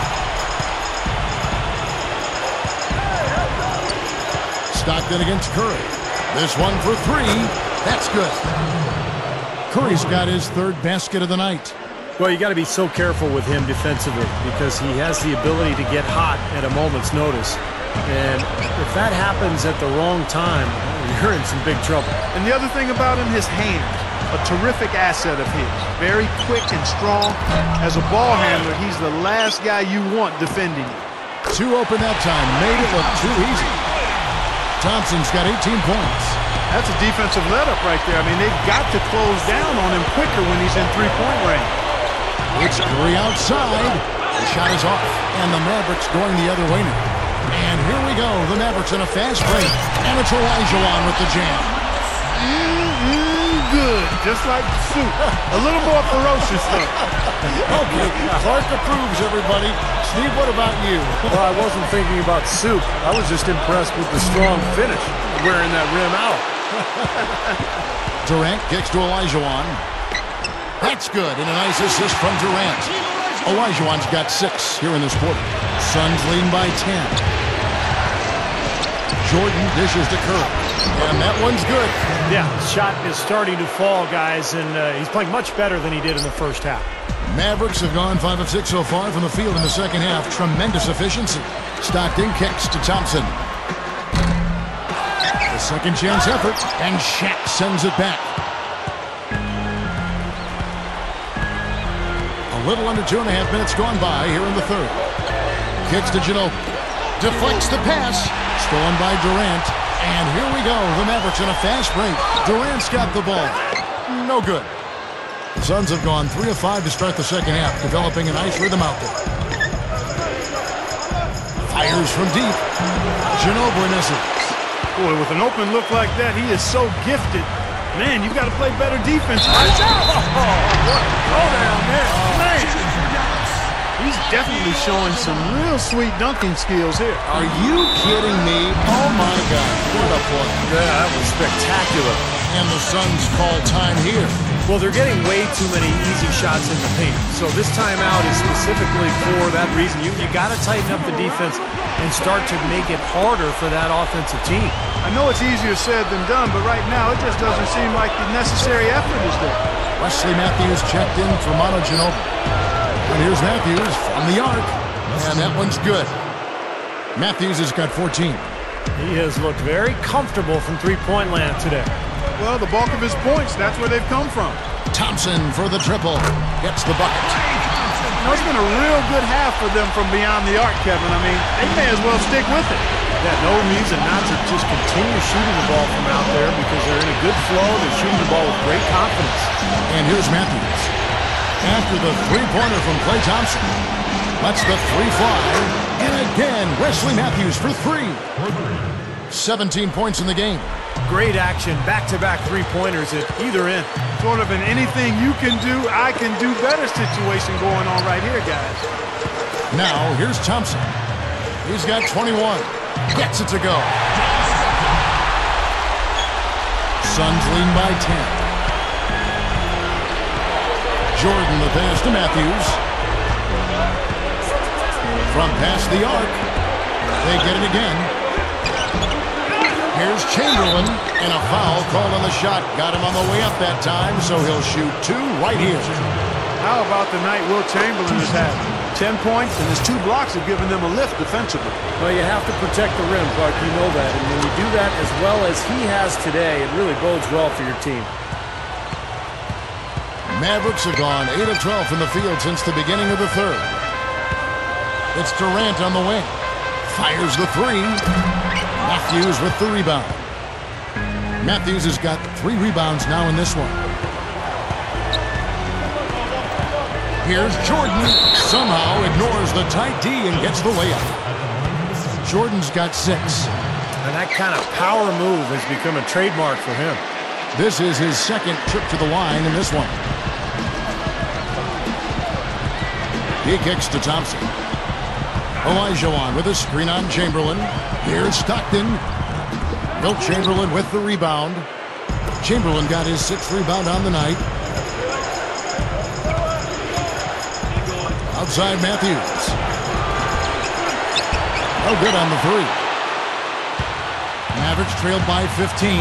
Stockton against Curry. This one for three. That's good. Curry's got his third basket of the night. Well, you got to be so careful with him defensively because he has the ability to get hot at a moment's notice. And if that happens at the wrong time, you're in some big trouble. And the other thing about him, his hand. A terrific asset of his. Very quick and strong. As a ball handler, he's the last guy you want defending you. Two open that time. Made it look too easy. Thompson's got 18 points. That's a defensive let-up right there. I mean, they've got to close down on him quicker when he's in three-point range. It's three outside. The shot is off. And the Mavericks going the other way now. And here we go. The Mavericks in a fast break. And it's Olajuwon with the jam. Mmm, good. Just like soup. A little more ferocious, though. Okay, Clark approves, everybody. Steve, what about you? Well, I wasn't thinking about soup. I was just impressed with the strong finish, wearing that rim out. Durant kicks to Olajuwon. That's good, and a nice assist from Durant. Olajuwon's got six here in this quarter. Suns leading by 10. Jordan dishes to Curry. And that one's good. Yeah, shot is starting to fall, guys, and uh, he's playing much better than he did in the first half. Mavericks have gone 5 of 6 so far from the field in the second half. Tremendous efficiency. Stockton kicks to Thompson. The second chance effort, and Shaq sends it back. A little under two and a half minutes gone by here in the third. Kicks to Ginobili. Deflects the pass. Stolen by Durant. And here we go. The Mavericks in a fast break. Durant's got the ball. No good. The Suns have gone 3 of 5 to start the second half, developing a nice rhythm out there. Fires from deep. Ginobili misses. Boy, with an open look like that, he is so gifted. Man, you've got to play better defense. Watch out! Oh, what a throw down there. Man. He's definitely showing some real sweet dunking skills here. Are you kidding me? Oh, my God. What a play. Yeah, that was spectacular. And the Suns call time here. Well, they're getting way too many easy shots in the paint. So this timeout is specifically for that reason. You, you got to tighten up the defense and start to make it harder for that offensive team. I know it's easier said than done, but right now it just doesn't seem like the necessary effort is there. Wesley Matthews checked in for Manu Ginobili. And here's Matthews from the arc. And that one's good. Matthews has got 14. He has looked very comfortable from three-point land today. Well, the bulk of his points, that's where they've come from. Thompson for the triple. Gets the bucket. You know, it's been a real good half for them from beyond the arc, Kevin. I mean, they may as well stick with it. Yeah, no reason not to just continue shooting the ball from out there because they're in a good flow. They're shooting the ball with great confidence. And here's Matthews. After the three-pointer from Klay Thompson. Lets the three fly. And again, Wesley Matthews for three. 17 points in the game. Great action, back-to-back three-pointers at either end. Sort of an anything you can do, I can do better situation going on right here, guys. Now, here's Thompson. He's got 21. Gets it to go. Suns lead by 10. Jordan the pass to Matthews. From past the arc. They get it again. Here's Chamberlain, and a foul called on the shot. Got him on the way up that time, so he'll shoot two right here. How about the night Wilt Chamberlain has had? 10 points, and his two blocks have given them a lift defensively. Well, you have to protect the rim, Clark. You know that. And when you do that as well as he has today, it really bodes well for your team. Mavericks have gone 8 of 12 from the field since the beginning of the third. It's Durant on the wing. Fires the three. Matthews with the rebound. Matthews has got three rebounds now in this one. Here's Jordan. Somehow ignores the tight D and gets the layup. Jordan's got six. And that kind of power move has become a trademark for him. This is his second trip to the line in this one. He kicks to Thompson. Olajuwon with a screen on Chamberlain. Here's Stockton. Wilt Chamberlain with the rebound. Chamberlain got his sixth rebound on the night. Outside Matthews. No good on the three. Mavericks trailed by 15.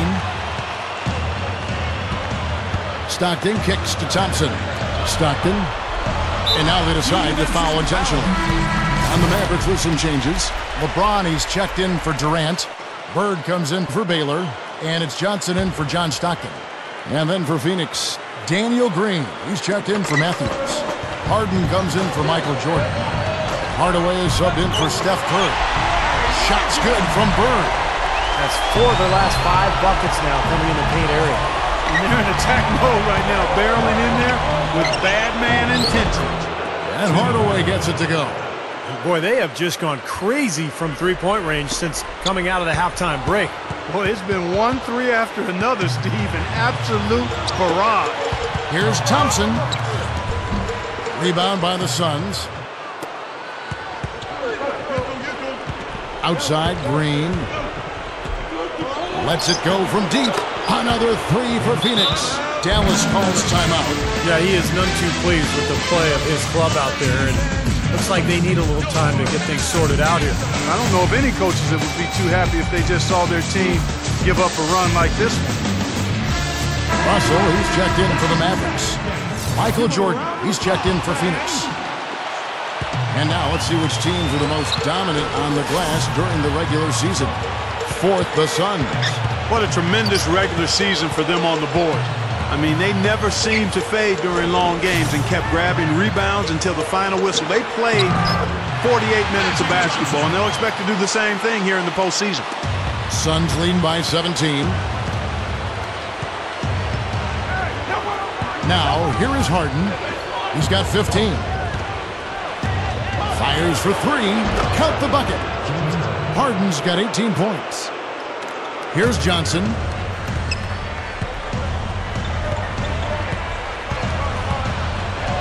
Stockton kicks to Thompson. Stockton. And now they decide to foul intentionally. On the Mavericks with some changes. LeBron, he's checked in for Durant. Bird comes in for Baylor. And it's Johnson in for John Stockton. And then for Phoenix, Daniel Green. He's checked in for Matthews. Harden comes in for Michael Jordan. Hardaway is subbed in for Steph Curry. Shots good from Bird. That's four of their last five buckets now coming in the paint area. And they're in attack mode right now, barreling in there with bad man intentions. And Hardaway gets it to go. Boy, they have just gone crazy from three-point range since coming out of the halftime break. Boy, it's been one three after another, Steve, an absolute barrage. Here's Thompson. Rebound by the Suns. Outside, Green. Lets it go from deep. Another three for Phoenix. Dallas calls timeout. Yeah, he is none too pleased with the play of his club out there, and looks like they need a little time to get things sorted out here. I don't know of any coaches that would be too happy if they just saw their team give up a run like this one. Russell, he's checked in for the Mavericks. Michael Jordan, he's checked in for Phoenix. And now let's see which teams are the most dominant on the glass during the regular season. Fourth, the Suns. What a tremendous regular season for them on the board. I mean, they never seemed to fade during long games and kept grabbing rebounds until the final whistle. They played 48 minutes of basketball, and they'll expect to do the same thing here in the postseason. Suns lead by 17. Now, here is Harden. He's got 15. Fires for three. Count the bucket. Harden's got 18 points. Here's Johnson.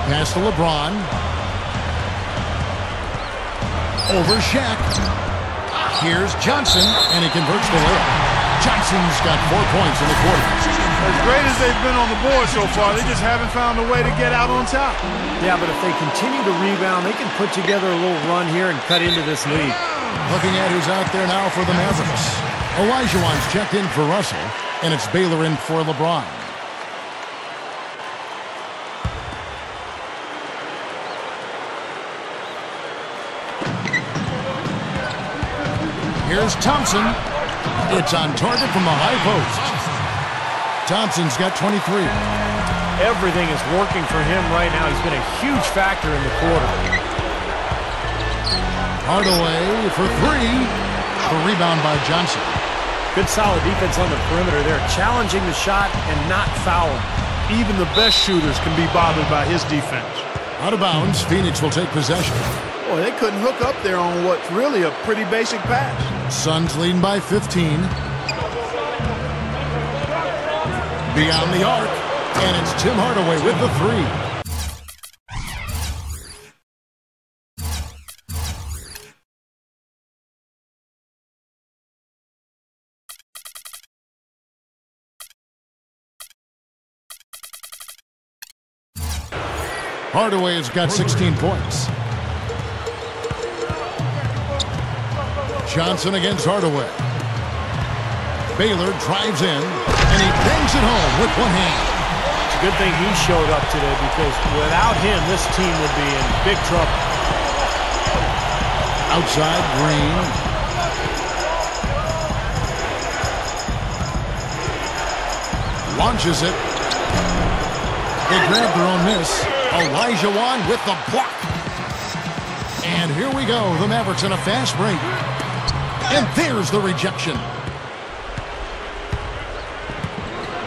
Pass to LeBron. Over Shaq. Here's Johnson, and he converts the layup. Johnson's got four points in the quarter. As great as they've been on the board so far, they just haven't found a way to get out on top. Yeah, but if they continue to rebound, they can put together a little run here and cut into this lead. Looking at who's out there now for the Mavericks. Olajuwon's checked in for Russell, and it's Baylor in for LeBron. Here's Thompson. It's on target from the high post. Thompson's got 23. Everything is working for him right now. He's been a huge factor in the quarter. Hardaway for three. The rebound by Johnson. Good solid defense on the perimeter there, challenging the shot and not fouling. Even the best shooters can be bothered by his defense. Out of bounds, Phoenix will take possession. Boy, they couldn't hook up there on what's really a pretty basic pass. Suns leading by 15. Beyond the arc, and it's Tim Hardaway with the three. Hardaway has got 16 points. Johnson against Hardaway. Baylor drives in, and he bangs it home with one hand. It's a good thing he showed up today because without him, this team would be in big trouble. Outside, Green. Launches it. They grab their own miss. Olajuwon with the block. And here we go. The Mavericks in a fast break. And there's the rejection.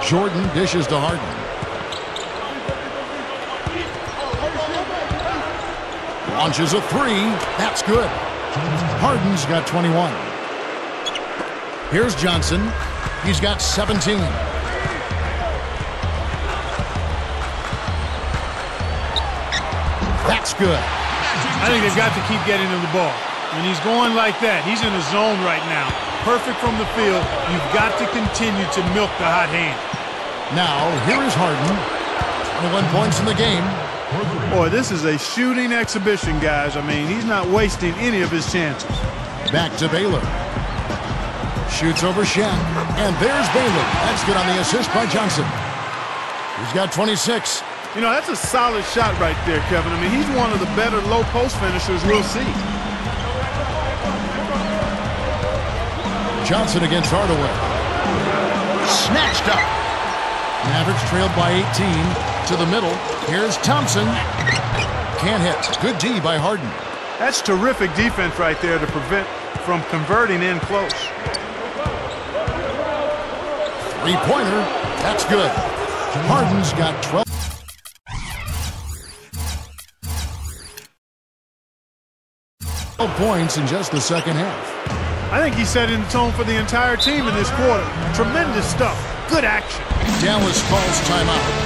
Jordan dishes to Harden. Launches a three. That's good. Harden's got 21. Here's Johnson. He's got 17. Good. I think they've got to keep getting him the ball. When he's going like that, he's in the zone right now. Perfect from the field. You've got to continue to milk the hot hand. Now, here is Harden. 21 points in the game. Boy, this is a shooting exhibition, guys. I mean, he's not wasting any of his chances. Back to Baylor. Shoots over Shaq. And there's Baylor. That's good on the assist by Johnson. He's got 26. You know, that's a solid shot right there, Kevin. I mean, he's one of the better low post finishers we'll see. Johnson against Hardaway. Snatched up. Mavericks trailed by 18 to the middle. Here's Thompson. Can't hit. Good D by Harden. That's terrific defense right there to prevent from converting in close. Three-pointer. That's good. Harden's got 12. Points in just the second half. I think he's setting the tone for the entire team in this quarter. Tremendous stuff. Good action. Dallas calls timeout.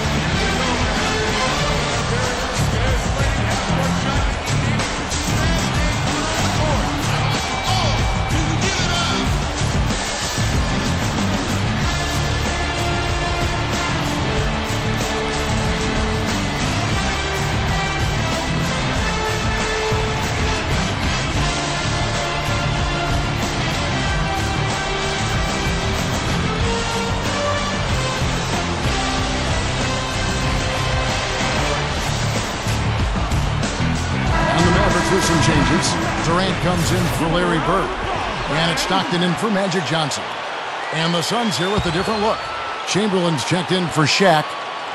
Comes in for Larry Bird. And it's Stockton in for Magic Johnson. And the Suns here with a different look. Chamberlain's checked in for Shaq.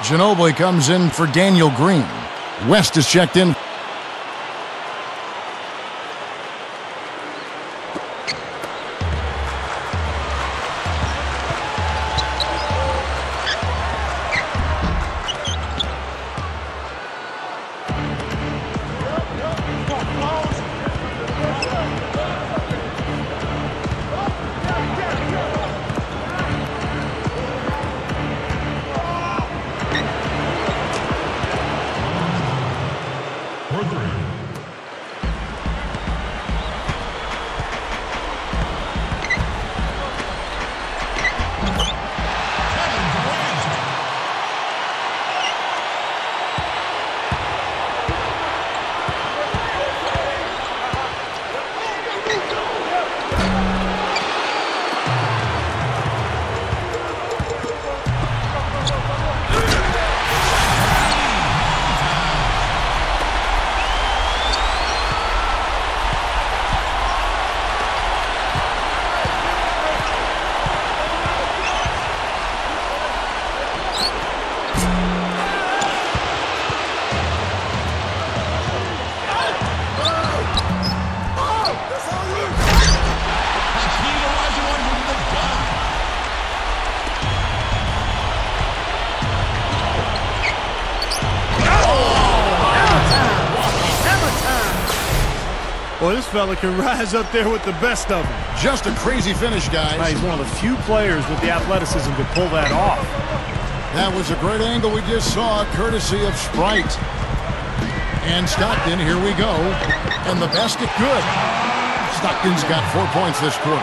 Ginobili comes in for Daniel Green. West is checked in. Well, this fella can rise up there with the best of them. Just a crazy finish, guys. He's one of the few players with the athleticism to pull that off. That was a great angle we just saw, courtesy of Sprite. And Stockton, here we go. And the basket good. Stockton's got four points this quarter.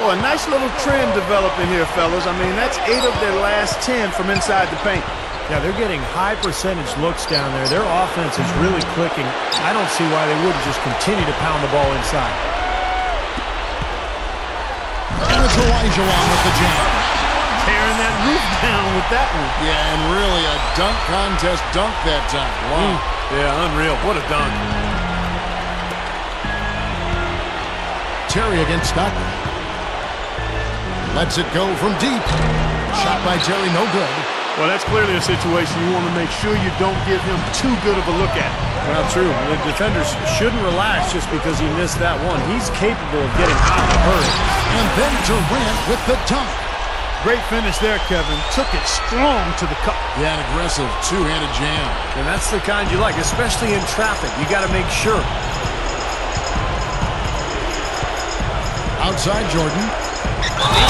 Well, a nice little trend developing here, fellas. I mean, that's eight of their last ten from inside the paint. Yeah, they're getting high percentage looks down there. Their offense is really clicking. I don't see why they wouldn't just continue to pound the ball inside. And it's Olajuwon with the jam. Tearing that roof down with that one. Yeah, and really a dunk contest dunk that time. Wow. Mm. Yeah, unreal. What a dunk. Terry against Stockton. Lets it go from deep. Shot by Terry, no good. Well, that's clearly a situation you want to make sure you don't give him too good of a look at. Well, true. The defenders shouldn't relax just because he missed that one. He's capable of getting hot in a hurry. And then Durant with the dunk. Great finish there, Kevin. Took it strong to the cup. Yeah, an aggressive two-handed jam. And that's the kind you like, especially in traffic. You got to make sure. Outside Jordan.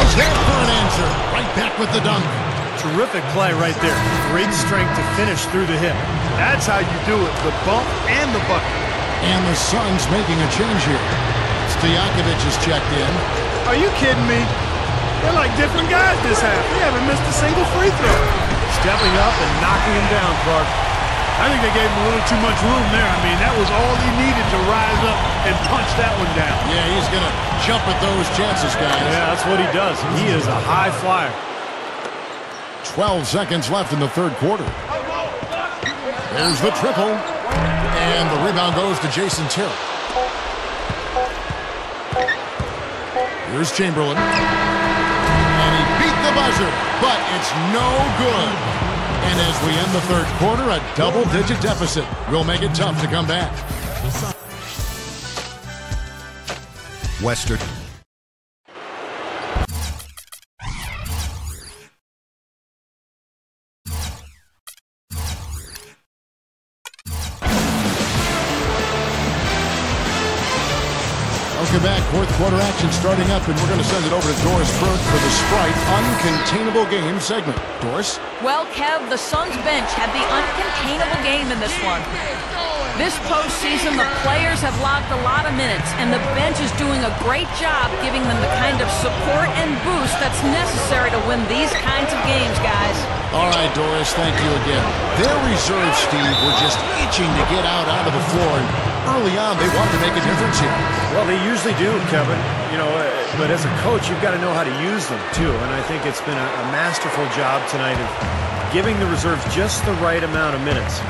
Is there for an answer. Right back with the dunk. Terrific play right there. Great strength to finish through the hip. That's how you do it. The bump and the bucket. And the Suns making a change here. Stojakovic is checked in. Are you kidding me? They're like different guys this half. They haven't missed a single free throw. Stepping up and knocking him down, Clark. I think they gave him a little too much room there. I mean, that was all he needed to rise up and punch that one down. Yeah, he's going to jump at those chances, guys. Yeah, that's what he does. He is a high flyer. 12 seconds left in the third quarter. There's the triple. And the rebound goes to Jason Terry. Here's Chamberlain. And he beat the buzzer, but it's no good. And as we end the third quarter, a double-digit deficit will make it tough to come back. Western. Starting up, and we're going to send it over to Doris Burke for the Sprite Uncontainable Game segment. Doris? Well, Kev, the Suns bench had the uncontainable game in this one. This postseason, the players have logged a lot of minutes, and the bench is doing a great job giving them the kind of support and boost that's necessary to win these kinds of games, guys. All right, Doris, thank you again. Their reserves, Steve, were just itching to get out onto the floor, and early on, they wanted to make a difference here. Well, they usually do, Kevin. You know, uh, but as a coach, you've got to know how to use them, too. And I think it's been a, a masterful job tonight of giving the reserves just the right amount of minutes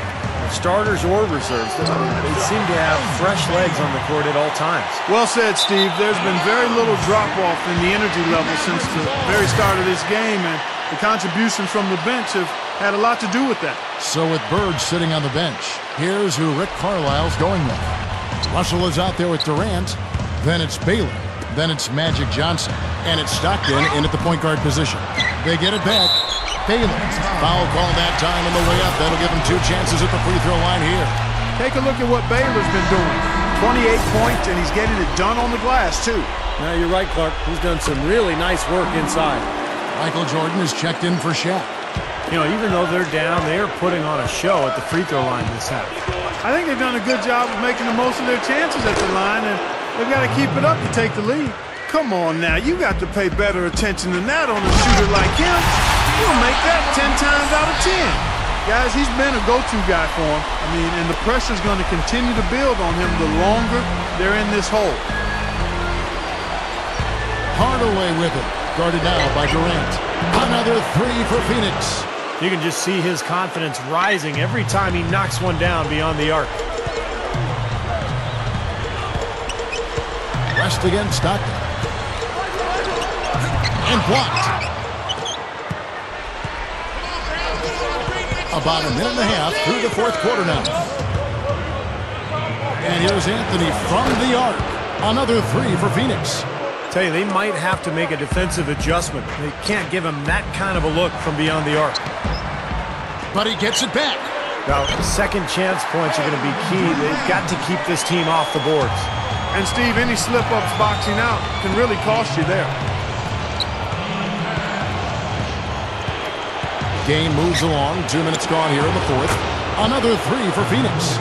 starters or reserves. They seem to have fresh legs on the court at all times. Well said, Steve. There's been very little drop-off in the energy level since the very start of this game, and the contributions from the bench have had a lot to do with that. So with Bird sitting on the bench, here's who Rick Carlisle's going with. Russell is out there with Durant. Then it's Baylor. Then it's Magic Johnson. And it's Stockton in at the point guard position. They get it back. Baylor. Foul call that time on the layup. That'll give him two chances at the free throw line here. Take a look at what Baylor's been doing. 28 points, and he's getting it done on the glass, too. Now, you're right, Clark. He's done some really nice work inside. Michael Jordan is checked in for Shaq. You know, even though they're down, they are putting on a show at the free throw line this half. I think they've done a good job of making the most of their chances at the line, and they've got to keep it up to take the lead. Come on now, you got to pay better attention than that on a shooter like him. You'll make that 10 times out of 10. Guys, he's been a go-to guy for him. I mean, and the pressure's going to continue to build on him the longer they're in this hole. Hardaway with it. Guarded now by Durant. Another three for Phoenix. You can just see his confidence rising every time he knocks one down beyond the arc. West against Stockton. And blocked. About a minute and a half through the fourth quarter now. And here's Anthony from the arc. Another three for Phoenix. Tell you, they might have to make a defensive adjustment. They can't give him that kind of a look from beyond the arc. But he gets it back. Now, second chance points are going to be key. They've got to keep this team off the boards. And Steve, any slip-ups boxing out can really cost you there. Game moves along. Two minutes gone here in the fourth. Another three for Phoenix.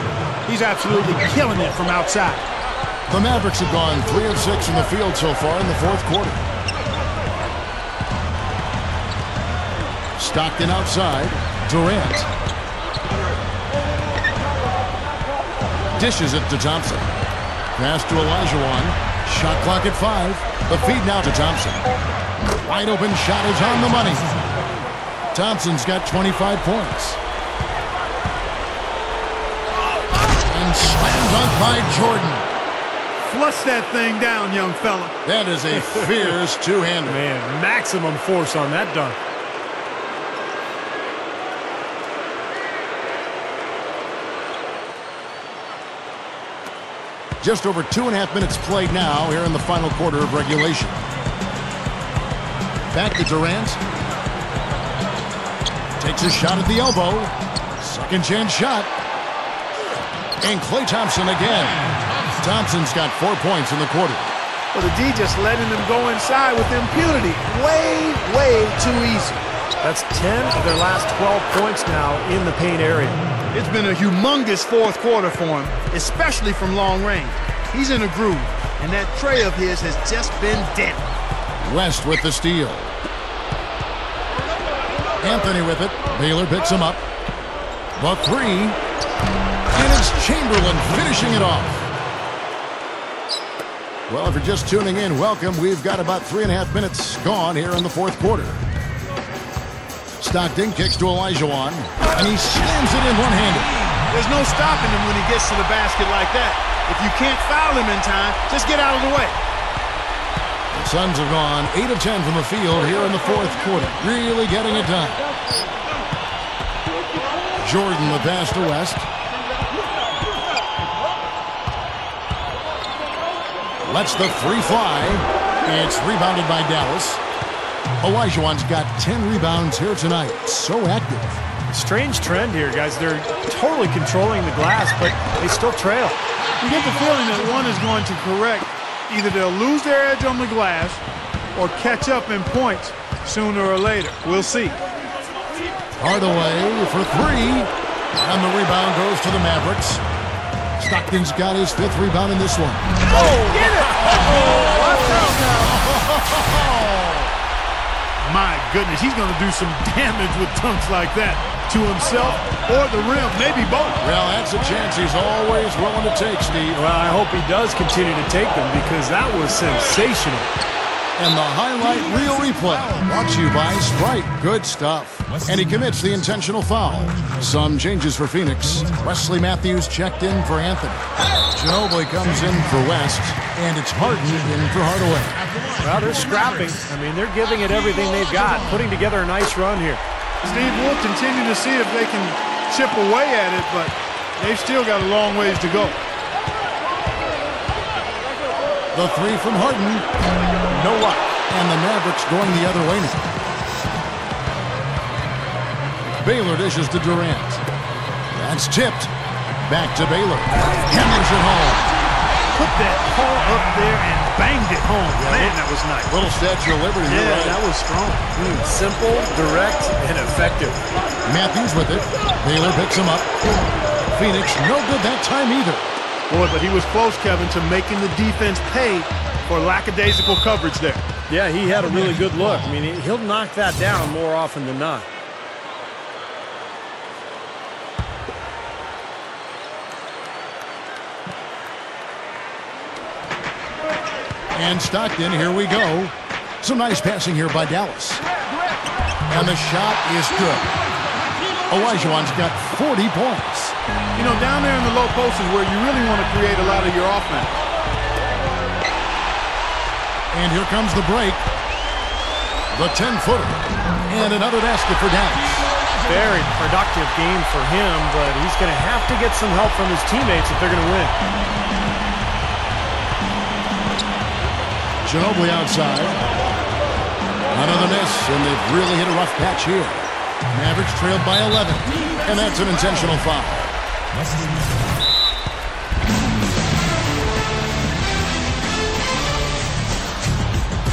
He's absolutely killing it from outside. The Mavericks have gone three of six in the field so far in the fourth quarter. Stockton outside. Durant. Dishes it to Thompson. Pass to Olajuwon. Shot clock at five. The feed now to Thompson. Wide open shot is on the money. Thompson's got 25 points. And slammed dunk by Jordan. Flush that thing down, young fella. That is a fierce two-hander. Man, maximum force on that dunk. Just over two and a half minutes played now here in the final quarter of regulation. Back to Durant. Takes a shot at the elbow. Second chance shot. And Klay Thompson again. Thompson's got four points in the quarter. Well, the D just letting them go inside with impunity. Way, way too easy. That's 10 of their last 12 points now in the paint area. It's been a humongous fourth quarter for him, especially from long range. He's in a groove, and that trey of his has just been dead. West with the steal. Anthony with it. Baylor picks him up. The three. And it's Chamberlain finishing it off. Well, if you're just tuning in, welcome. We've got about three and a half minutes gone here in the fourth quarter. Stockton kicks to Olajuwon, and he slams it in one-handed. There's no stopping him when he gets to the basket like that. If you can't foul him in time, just get out of the way. The Suns have gone 8 of 10 from the field here in the fourth quarter. Really getting it done. Jordan the pass to West. Lets the three fly. It's rebounded by Dallas. Olajuwon's got 10 rebounds here tonight. So active. Strange trend here, guys. They're totally controlling the glass, but they still trail. You get the feeling that one is going to correct. Either they'll lose their edge on the glass or catch up in points sooner or later. We'll see. Hardaway for three. And the rebound goes to the Mavericks. Stockton's got his fifth rebound in this one. Oh, get it! Oh, watch out now. My goodness, he's going to do some damage with dunks like that to himself or the rim, maybe both. Well, that's a chance he's always willing to take, Steve. Well, I hope he does continue to take them because that was sensational. And the highlight reel replay brought to you by Sprite. Good stuff. And he commits the intentional foul. Some changes for Phoenix. Wesley Matthews checked in for Anthony. Ginobili comes in for West. And it's Harden in for Hardaway. Well, they're scrapping. I mean, they're giving it everything they've got, putting together a nice run here. Steve, we'll continue to see if they can chip away at it, but they've still got a long ways to go. The three from Harden. No luck. And the Mavericks going the other way now. Baylor dishes to Durant. That's tipped. Back to Baylor. Hammers it home. Put that paw up there and banged it home. Man, that was nice. Little Statue of Liberty. Yeah, right. that was strong. Mm, simple, direct, and effective. Matthews with it. Baylor picks him up. Phoenix, no good that time either. Boy, but he was close, Kevin, to making the defense pay for lackadaisical coverage there. Yeah, he had a really good look. I mean, he'll knock that down more often than not. And Stockton, here we go. Some nice passing here by Dallas. And the shot is good. Olajuwon's got 40 points. You know, down there in the low post is where you really want to create a lot of your offense. And here comes the break. The 10-footer. And another basket for Dallas. Very productive game for him, but he's going to have to get some help from his teammates if they're going to win. Ginobili outside. Another miss, and they've really hit a rough patch here. Mavericks trailed by 11, and that's an intentional foul.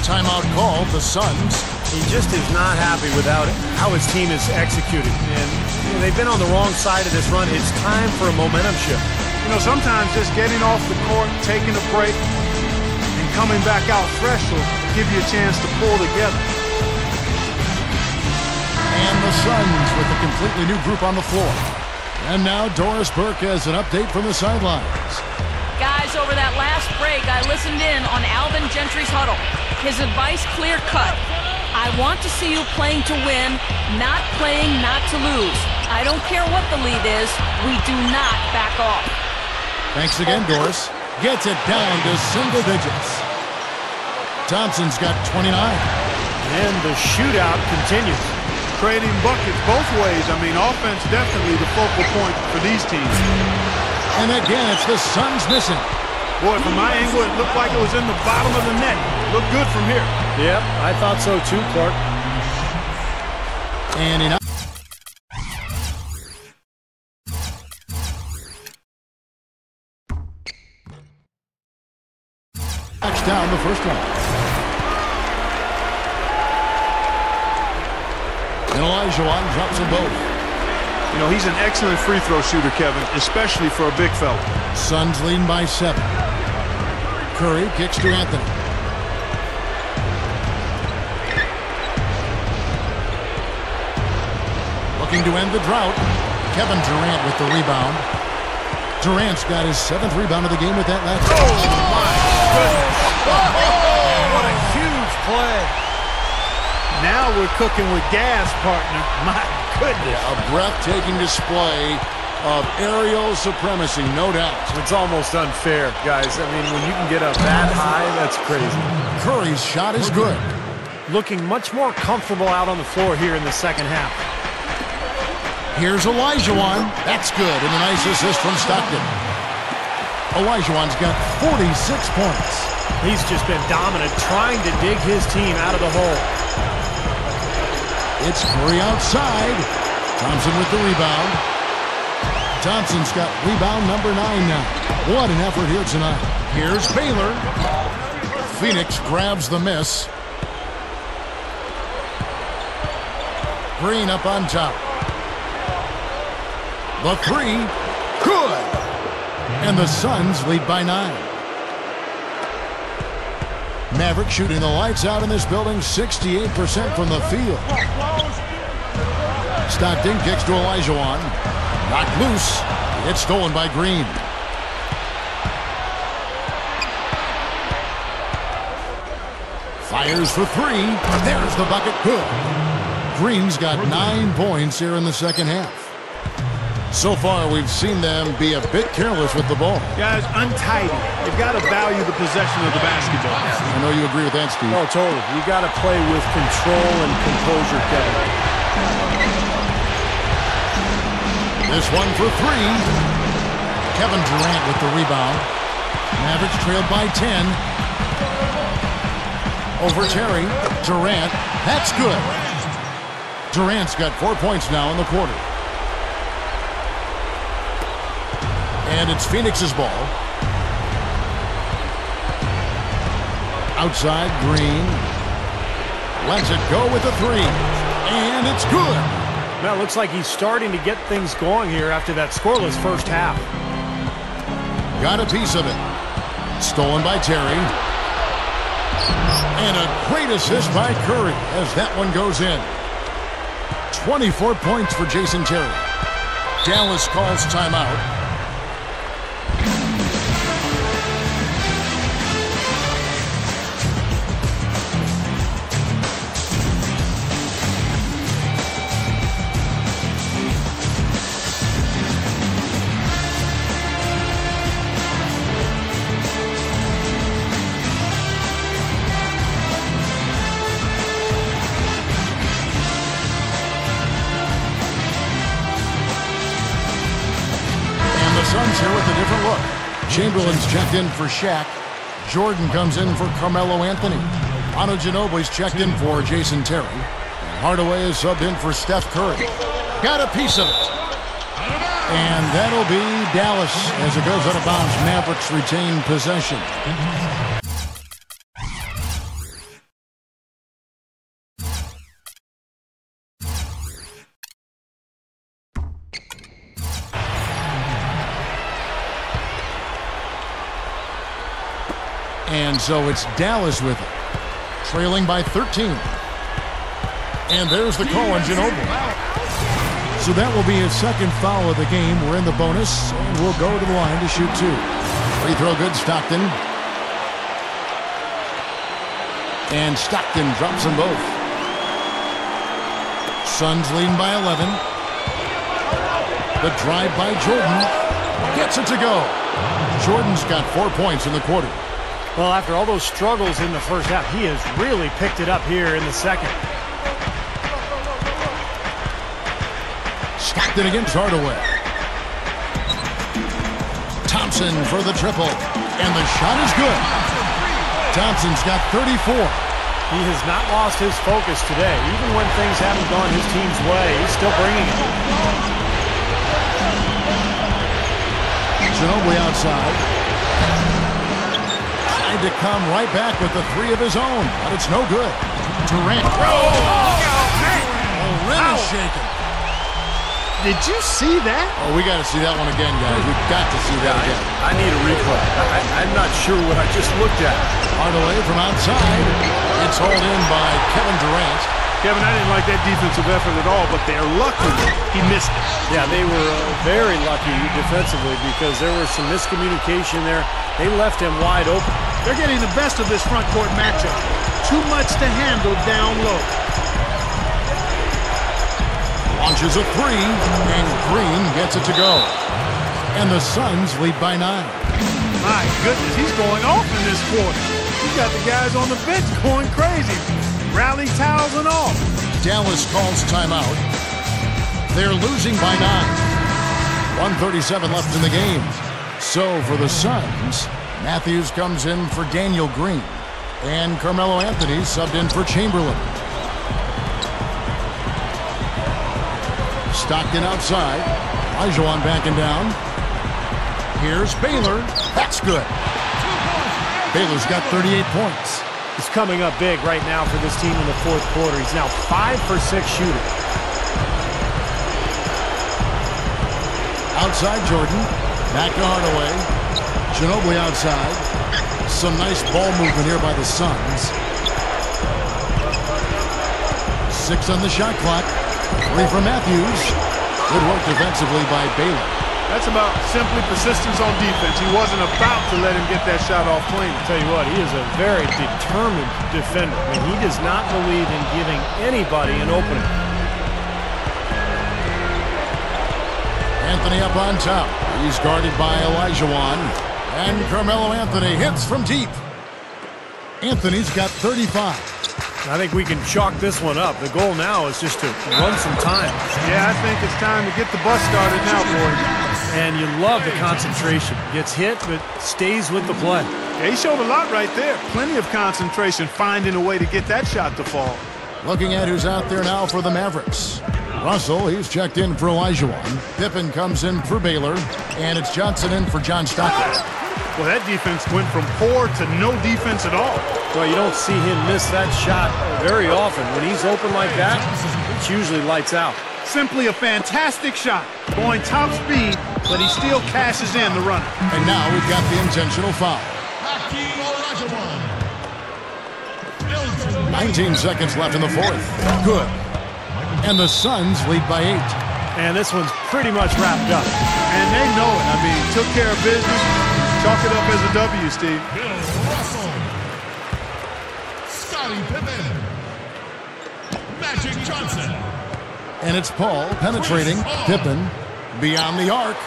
timeout call, The Suns. He just is not happy without how his team is executed. And you know, they've been on the wrong side of this run. It's time for a momentum shift. You know, sometimes just getting off the court, taking a break, and coming back out fresh will give you a chance to pull together. And the Suns with a completely new group on the floor. And now Doris Burke has an update from the sidelines. Guys, over that last break, I listened in on Alvin Gentry's huddle. His advice clear cut. I want to see you playing to win, not playing not to lose. I don't care what the lead is. We do not back off. Thanks again, Doris. Gets it down to single digits. Thompson's got 29. And the shootout continues. Trading buckets both ways. I mean, offense definitely the focal point for these teams. And again, it's the Suns missing. Boy, from my angle, it looked like it was in the bottom of the net. Looked good from here. Yep, I thought so too, Clark. And in down the first one. And Olajuwon drops them both. You know, he's an excellent free throw shooter, Kevin, especially for a big fella. Suns leading by seven. Curry kicks to Anthony. Looking to end the drought. Kevin Durant with the rebound. Durant's got his seventh rebound of the game with that last. Oh, my goodness. Oh, oh what a huge play. Now we're cooking with gas, partner. My goodness. A breathtaking display of aerial supremacy, no doubt. It's almost unfair, guys. I mean, when you can get up that high, that's crazy. Curry's shot is good. Looking much more comfortable out on the floor here in the second half. Here's Olajuwon. That's good, and a nice assist from Stockton. Olajuwon's got 46 points. He's just been dominant, trying to dig his team out of the hole. It's Curry outside. Thompson with the rebound. Thompson's got rebound number nine now. What an effort here tonight. Here's Baylor. Phoenix grabs the miss. Green up on top. The three. Good. And the Suns lead by nine. Maverick shooting the lights out in this building, 68% from the field. Stockton kicks to Olajuwon. Knocked loose. It's stolen by Green. Fires for three. There's the bucket. Good. Green's got nine points here in the second half. So far, we've seen them be a bit careless with the ball. Guys, untidy. You've got to value the possession of the basketball. I know you agree with that, Steve. Oh, totally. You got to play with control and composure, Kevin. This one for three. Kevin Durant with the rebound. Mavericks trailed by 10. Over Terry. Durant. That's good. Durant's got four points now in the quarter. And it's Phoenix's ball. Outside, Green. Lets it go with the three. And it's good. It looks like he's starting to get things going here after that scoreless first half. Got a piece of it. Stolen by Terry. And a great assist by Curry as that one goes in. 24 points for Jason Terry. Dallas calls timeout. Chamberlain's checked in for Shaq. Jordan comes in for Carmelo Anthony. Manu Ginobili's checked in for Jason Terry. Hardaway is subbed in for Steph Curry. Got a piece of it. And that'll be Dallas as it goes out of bounds. Mavericks retain possession. So it's Dallas with it, trailing by 13. And there's the call on Ginobili. So that will be his second foul of the game. We're in the bonus, and we'll go to the line to shoot two. Free throw good, Stockton. And Stockton drops them both. Suns leading by 11. The drive by Jordan. Gets it to go. Jordan's got four points in the quarter. Well, after all those struggles in the first half, he has really picked it up here in the second. Stockton against Hardaway. Thompson for the triple. And the shot is good. Thompson's got 34. He has not lost his focus today. Even when things haven't gone his team's way, he's still bringing it. Ginobili outside. Tried to come right back with the three of his own, but it's no good. Durant. Oh, oh rim is shaking. Did you see that? Oh, we got to see that one again, guys. We've got to see that again. I, I need a replay. I, am not sure what I just looked at. Hardaway from outside. It's hauled in by Kevin Durant. Kevin, I didn't like that defensive effort at all, but they're lucky he missed it. Yeah, they were uh, very lucky defensively because there was some miscommunication there. They left him wide open. They're getting the best of this front court matchup. Too much to handle down low. Launches a three, and Green gets it to go. And the Suns lead by nine. My goodness, he's going off in this quarter. He's got the guys on the bench going crazy. Rally towels and all. Dallas calls timeout. They're losing by nine. 137 left in the game. So for the Suns, Matthews comes in for Daniel Green. And Carmelo Anthony subbed in for Chamberlain. Stockton outside. Olajuwon backing down. Here's Baylor. That's good. Baylor's got 38 points. He's coming up big right now for this team in the fourth quarter. He's now 5 for 6 shooting. Outside Jordan. Back to Hardaway. Ginobili outside. Some nice ball movement here by the Suns. Six on the shot clock. Three for Matthews. Good work defensively by Baylor. That's about simply persistence on defense. He wasn't about to let him get that shot off clean. I'll tell you what, he is a very determined defender. I mean, he does not believe in giving anybody an opening. Anthony up on top. He's guarded by Olajuwon. And Carmelo Anthony hits from deep. Anthony's got 35. I think we can chalk this one up. The goal now is just to run some time. Yeah, I think it's time to get the bus started now, boys. And you love the concentration. Gets hit, but stays with the play. Yeah, he showed a lot right there. Plenty of concentration, finding a way to get that shot to fall. Looking at who's out there now for the Mavericks. Russell, he's checked in for Olajuwon. Pippen comes in for Baylor. And it's Johnson in for John Stockton. Well, that defense went from poor to no defense at all. Well, you don't see him miss that shot very often. When he's open like that, it's usually lights out. Simply a fantastic shot. Going top speed, but he still cashes in the runner. And now we've got the intentional foul. 19 seconds left in the fourth. Good. And the Suns lead by eight. And this one's pretty much wrapped up. And they know it. I mean, took care of business. Chalk it up as a W, Steve. Bill Russell. Scottie Pippen. Magic Johnson. And it's Paul penetrating. Pippen beyond the arc.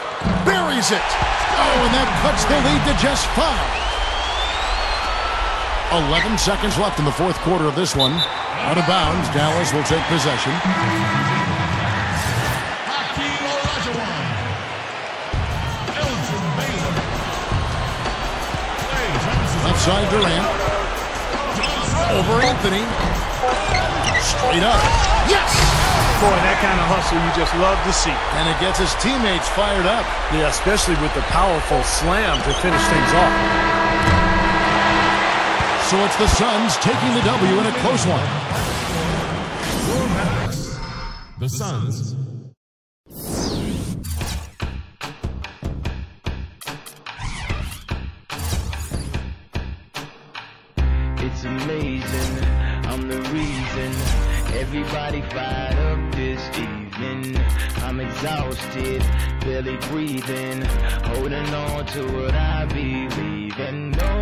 Buries it. Oh, and that cuts the lead to just five. 11 seconds left in the fourth quarter of this one. Out of bounds, Dallas will take possession. Thompson. Left side Durant. Over Anthony. Straight up. Yes! Boy, that kind of hustle you just love to see. And it gets his teammates fired up. Yeah, especially with the powerful slam to finish things off. So it's the Suns taking the W in a close one. Your Mavericks. The Suns. Everybody fired up this evening. I'm exhausted, barely breathing, holding on to what I believe in.